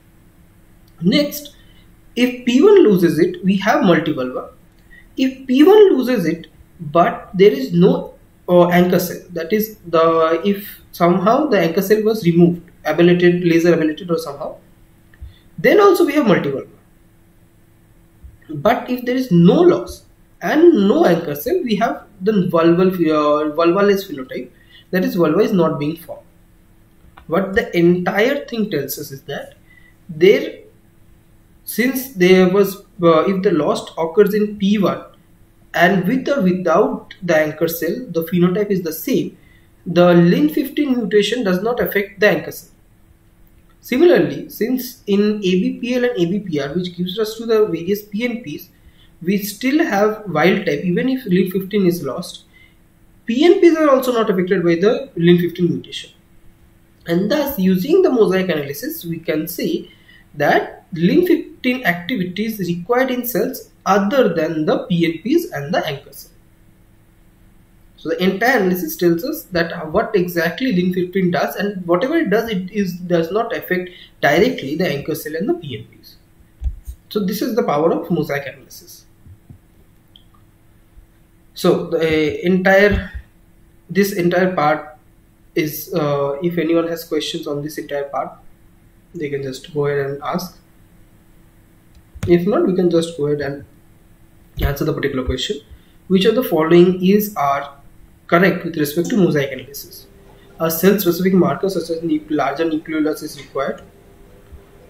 Next, if P1 loses it, we have multivulva. If P1 loses it, but there is no uh, anchor cell, that is the if somehow the anchor cell was removed, ablated, laser ablated or somehow, then also we have multivulva. But if there is no loss and no anchor cell, we have the vulval, uh, phenotype, that is vulva is not being formed. What the entire thing tells us is that there since there was uh, if the loss occurs in p1 and with or without the anchor cell the phenotype is the same the lin15 mutation does not affect the anchor cell. Similarly since in abpl and abpr which gives us to the various pnps we still have wild type even if lin15 is lost pnps are also not affected by the lin15 mutation and thus using the mosaic analysis we can see that lin15 activity is required in cells other than the PNPs and the anchor cell. So the entire analysis tells us that what exactly lin15 does and whatever it does it is does not affect directly the anchor cell and the PNPs. So this is the power of mosaic analysis. So the entire this entire part is uh, if anyone has questions on this entire part they can just go ahead and ask. If not we can just go ahead and answer the particular question. Which of the following is are correct with respect to mosaic analysis? A cell specific marker such as larger nucleolus is required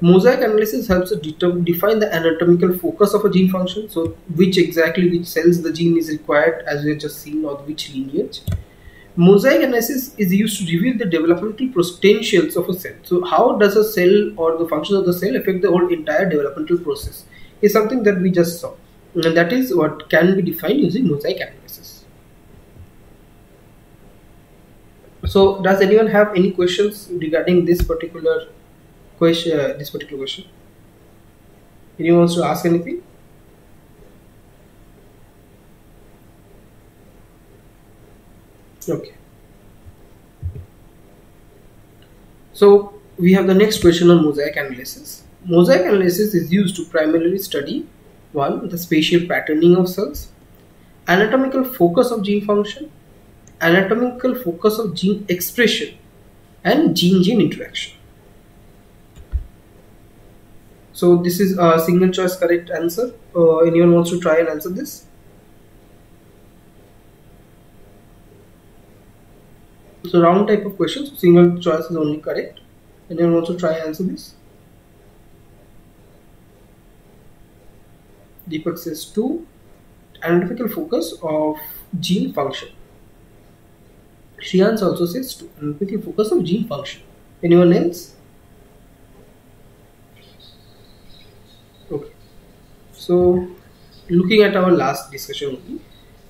mosaic analysis helps to define the anatomical focus of a gene function so which exactly which cells the gene is required as we have just seen or which lineage Mosaic analysis is used to reveal the developmental potentials of a cell. So how does a cell or the function of the cell affect the whole entire developmental process is something that we just saw. And that is what can be defined using mosaic analysis. So does anyone have any questions regarding this particular question, uh, this particular question? Anyone wants to ask anything? okay so we have the next question on mosaic analysis mosaic analysis is used to primarily study one the spatial patterning of cells anatomical focus of gene function anatomical focus of gene expression and gene gene interaction so this is a single choice correct answer uh, anyone wants to try and answer this So round type of questions, single choice is only correct. Anyone wants to try and answer this. Deepak says 2. Analytical focus of gene function. Shriyans also says 2. Analytical focus of gene function. Anyone else? Okay. So looking at our last discussion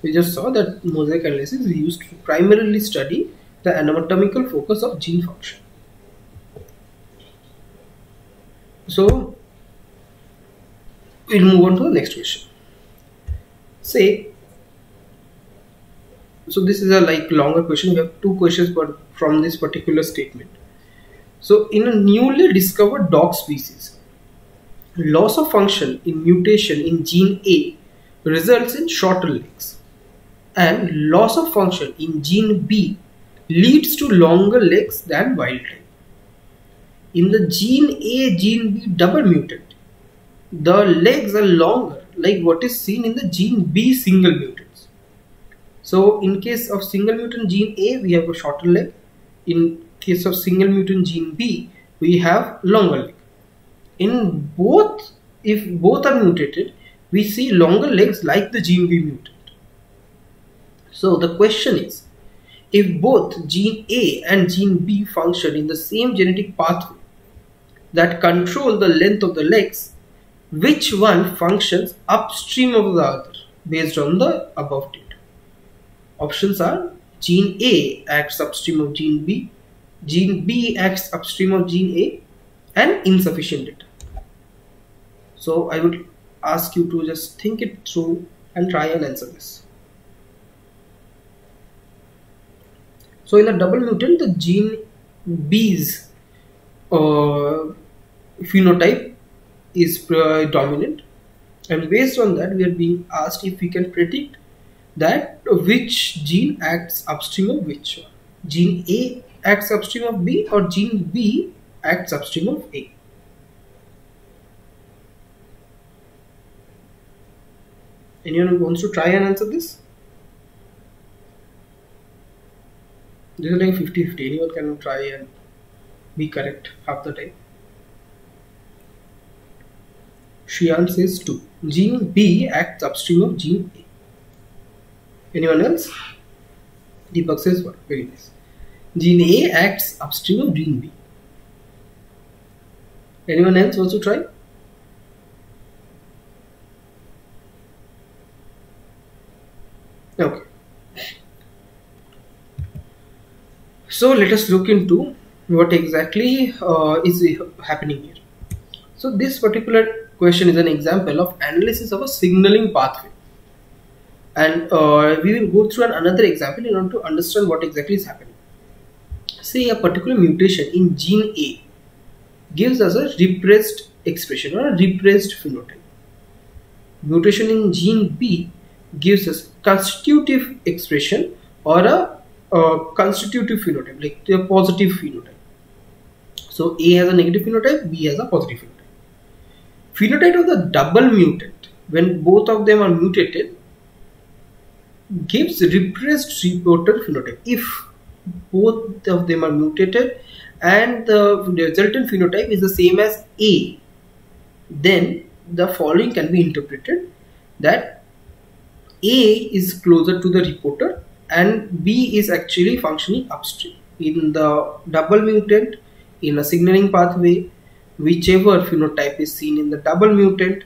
we just saw that mosaic analysis is used to primarily study the anatomical focus of gene function. So we'll move on to the next question. Say, so this is a like longer question. We have two questions, but from this particular statement. So in a newly discovered dog species, loss of function in mutation in gene A results in shorter legs and loss of function in gene B leads to longer legs than wild type. in the gene A, gene B double mutant, the legs are longer, like what is seen in the gene B single mutants. So, in case of single mutant gene A, we have a shorter leg. In case of single mutant gene B, we have longer leg. In both, if both are mutated, we see longer legs like the gene B mutant. So, the question is if both gene A and gene B function in the same genetic pathway that control the length of the legs, which one functions upstream of the other based on the above data? Options are gene A acts upstream of gene B, gene B acts upstream of gene A, and insufficient data. So I would ask you to just think it through and try and answer this. So in the double mutant, the gene B's uh, phenotype is dominant, and based on that, we are being asked if we can predict that which gene acts upstream of which. Gene A acts upstream of B or gene B acts upstream of A. Anyone wants to try and answer this? This is like 50 50. Anyone can try and be correct half the time. Shian says 2. Gene B acts upstream of gene A. Anyone else? Deepak says 1. Very nice. Gene A acts upstream of gene B. Anyone else wants to try? Okay. So let us look into what exactly uh, is happening here. So this particular question is an example of analysis of a signaling pathway. And uh, we will go through an, another example in order to understand what exactly is happening. Say a particular mutation in gene A gives us a repressed expression or a repressed phenotype. Mutation in gene B gives us constitutive expression or a, a constitutive phenotype, like a positive phenotype. So A has a negative phenotype, B has a positive phenotype. Phenotype of the double mutant, when both of them are mutated, gives repressed reporter phenotype. If both of them are mutated and the resultant phenotype is the same as A, then the following can be interpreted that A is closer to the reporter and B is actually functioning upstream. In the double mutant, in a signaling pathway, whichever phenotype is seen in the double mutant,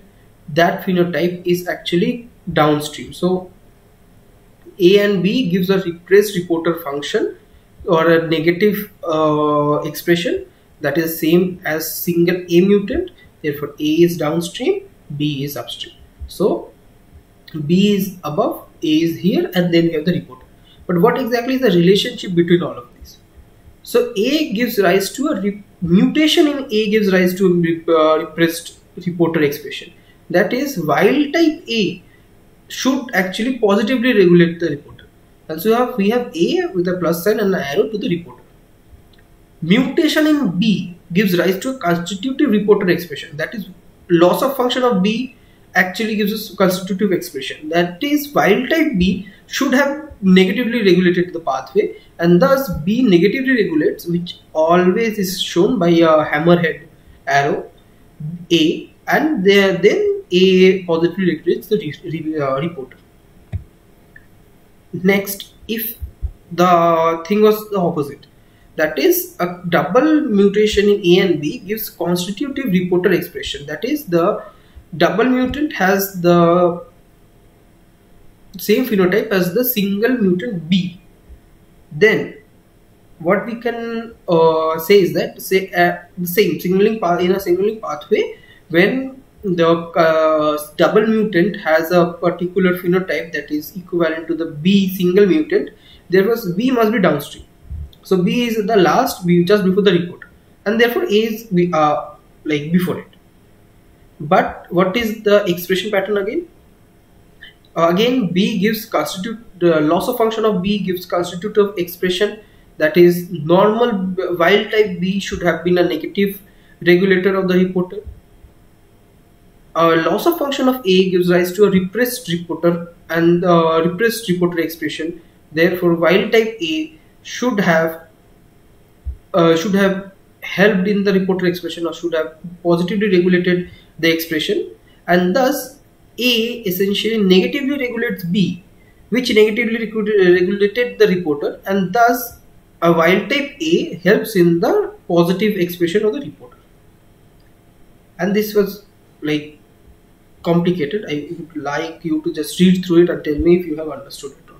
that phenotype is actually downstream. So A and B gives a repressed reporter function or a negative uh, expression that is same as single A mutant. Therefore, A is downstream, B is upstream. So B is above, A is here, and then we have the reporter. But what exactly is the relationship between all of these? So A gives rise to a mutation in A gives rise to a uh, repressed reporter expression. That is, wild type A should actually positively regulate the reporter. And so have, we have A with a plus sign and an arrow to the reporter. Mutation in B gives rise to a constitutive reporter expression. That is, loss of function of B actually gives us constitutive expression. That is, wild type B should have negatively regulated the pathway and thus B negatively regulates which always is shown by a hammerhead arrow A and there then A positively regulates the re, re, uh, reporter. Next, if the thing was the opposite, that is a double mutation in A and B gives constitutive reporter expression. That is the double mutant has the same phenotype as the single mutant B. Then what we can uh, say is that say uh, the same signaling path in a signaling pathway when the uh, double mutant has a particular phenotype that is equivalent to the B single mutant, therefore B must be downstream. So B is the last B just before the report, and therefore A is uh, like before it. But what is the expression pattern again? Uh, again, B gives constitute the loss of function of B gives constitutive expression that is normal wild type B should have been a negative regulator of the reporter. A loss of function of A gives rise to a repressed reporter and uh, repressed reporter expression. Therefore, wild type A should have uh, should have helped in the reporter expression or should have positively regulated the expression and thus A essentially negatively regulates B which negatively uh, regulated the reporter and thus a wild type A helps in the positive expression of the reporter. And this was like complicated. I would like you to just read through it and tell me if you have understood it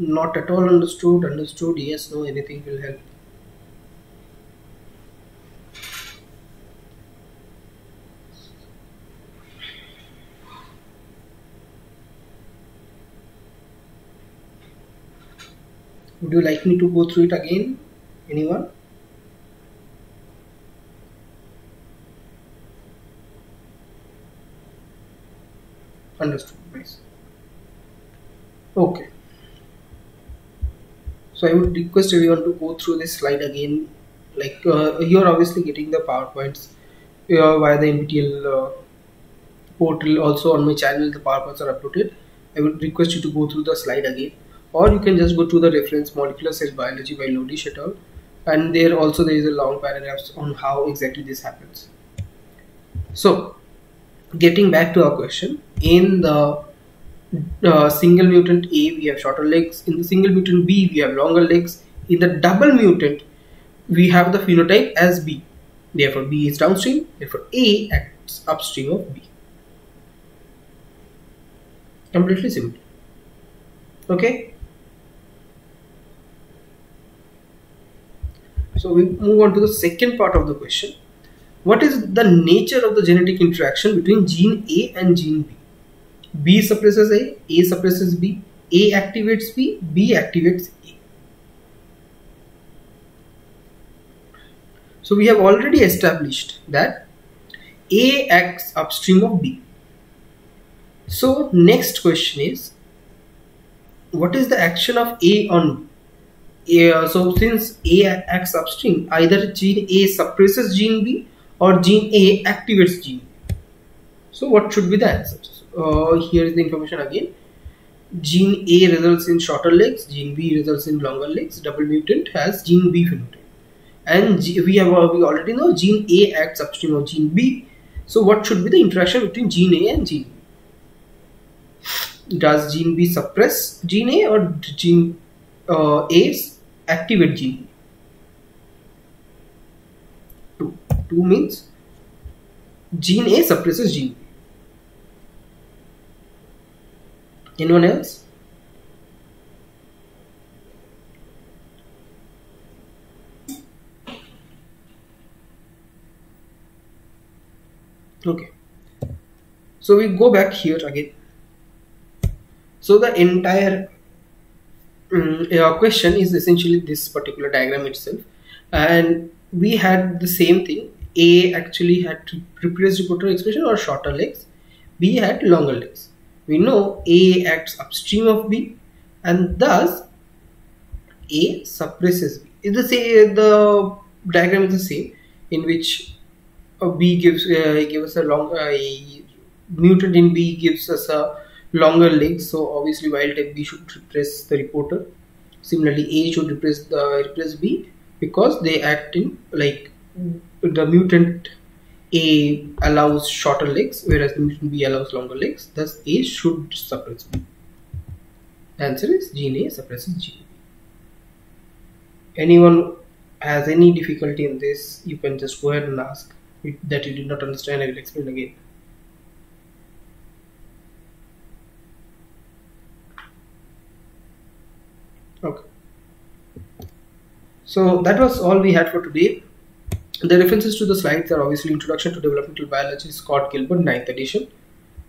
not at all understood understood yes no anything will help. Would you like me to go through it again? Anyone? Understood nice okay so I would request everyone to go through this slide again. Like uh, you're obviously getting the powerpoints uh, via the NPTEL uh, portal also on my channel the powerpoints are uploaded. I would request you to go through the slide again. Or you can just go to the reference molecular cell biology by Lodish et al. And there also there is a long paragraphs on how exactly this happens. So getting back to our question in the uh, single mutant A, we have shorter legs. In the single mutant B, we have longer legs. In the double mutant, we have the phenotype as B. Therefore, B is downstream. Therefore, A acts upstream of B. Completely simple. Okay. So we move on to the second part of the question. What is the nature of the genetic interaction between gene A and gene B? B suppresses A, A suppresses B, A activates B, B activates A. So we have already established that A acts upstream of B. So next question is what is the action of A on B? A, uh, so since A acts upstream, either gene A suppresses gene B or gene A activates gene B. So what should be the answer? Uh, here is the information again gene A results in shorter legs, gene B results in longer legs, double mutant has gene B phenotype. And G we have uh, we already know gene A acts upstream of gene B. So what should be the interaction between gene A and gene B? Does gene B suppress gene A or gene uh, A activate gene B? 2. 2 means gene A suppresses gene B. Anyone else? Okay. So we go back here again. So the entire um, question is essentially this particular diagram itself and we had the same thing A actually had repressed reporter expression or shorter legs B had longer legs we know A acts upstream of B and thus A suppresses B. It's the same, the diagram is the same in which B gives uh, gives a long uh, a mutant in B gives us a longer leg so obviously wild type B should repress the reporter similarly A should repress the repress B because they act in like the mutant a allows shorter legs, whereas the mutant B allows longer legs. Thus, A should suppress B. The answer is gene A suppresses gene B. Anyone has any difficulty in this, you can just go ahead and ask. That you did not understand, I will explain again. Okay. So that was all we had for today. The references to the slides are obviously Introduction to Developmental Biology, Scott Gilbert, 9th edition.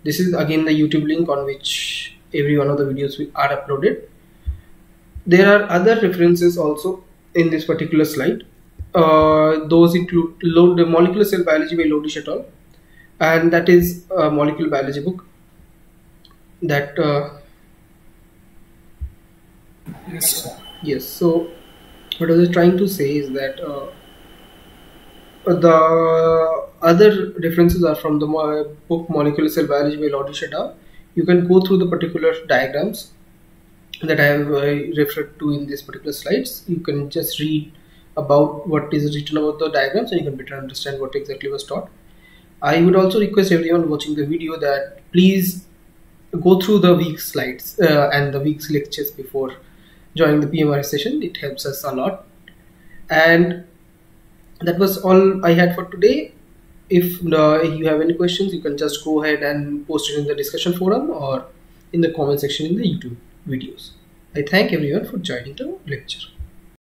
This is again the YouTube link on which every one of the videos are uploaded. there are other references also in this particular slide. Uh, those include load, the molecular cell biology by Lodish et al. And that is a molecular biology book that uh, Yes, yes so what I was trying to say is that uh, the other references are from the book Molecular Cell Biology by Lodish et al. You can go through the particular diagrams that I have uh, referred to in these particular slides. You can just read about what is written about the diagrams and you can better understand what exactly was taught. I would also request everyone watching the video that please go through the week's slides uh, and the week's lectures before joining the PMRF session. It helps us a lot. And that was all I had for today. If uh, you have any questions, you can just go ahead and post it in the discussion forum or in the comment section in the YouTube videos. I thank everyone for joining the lecture.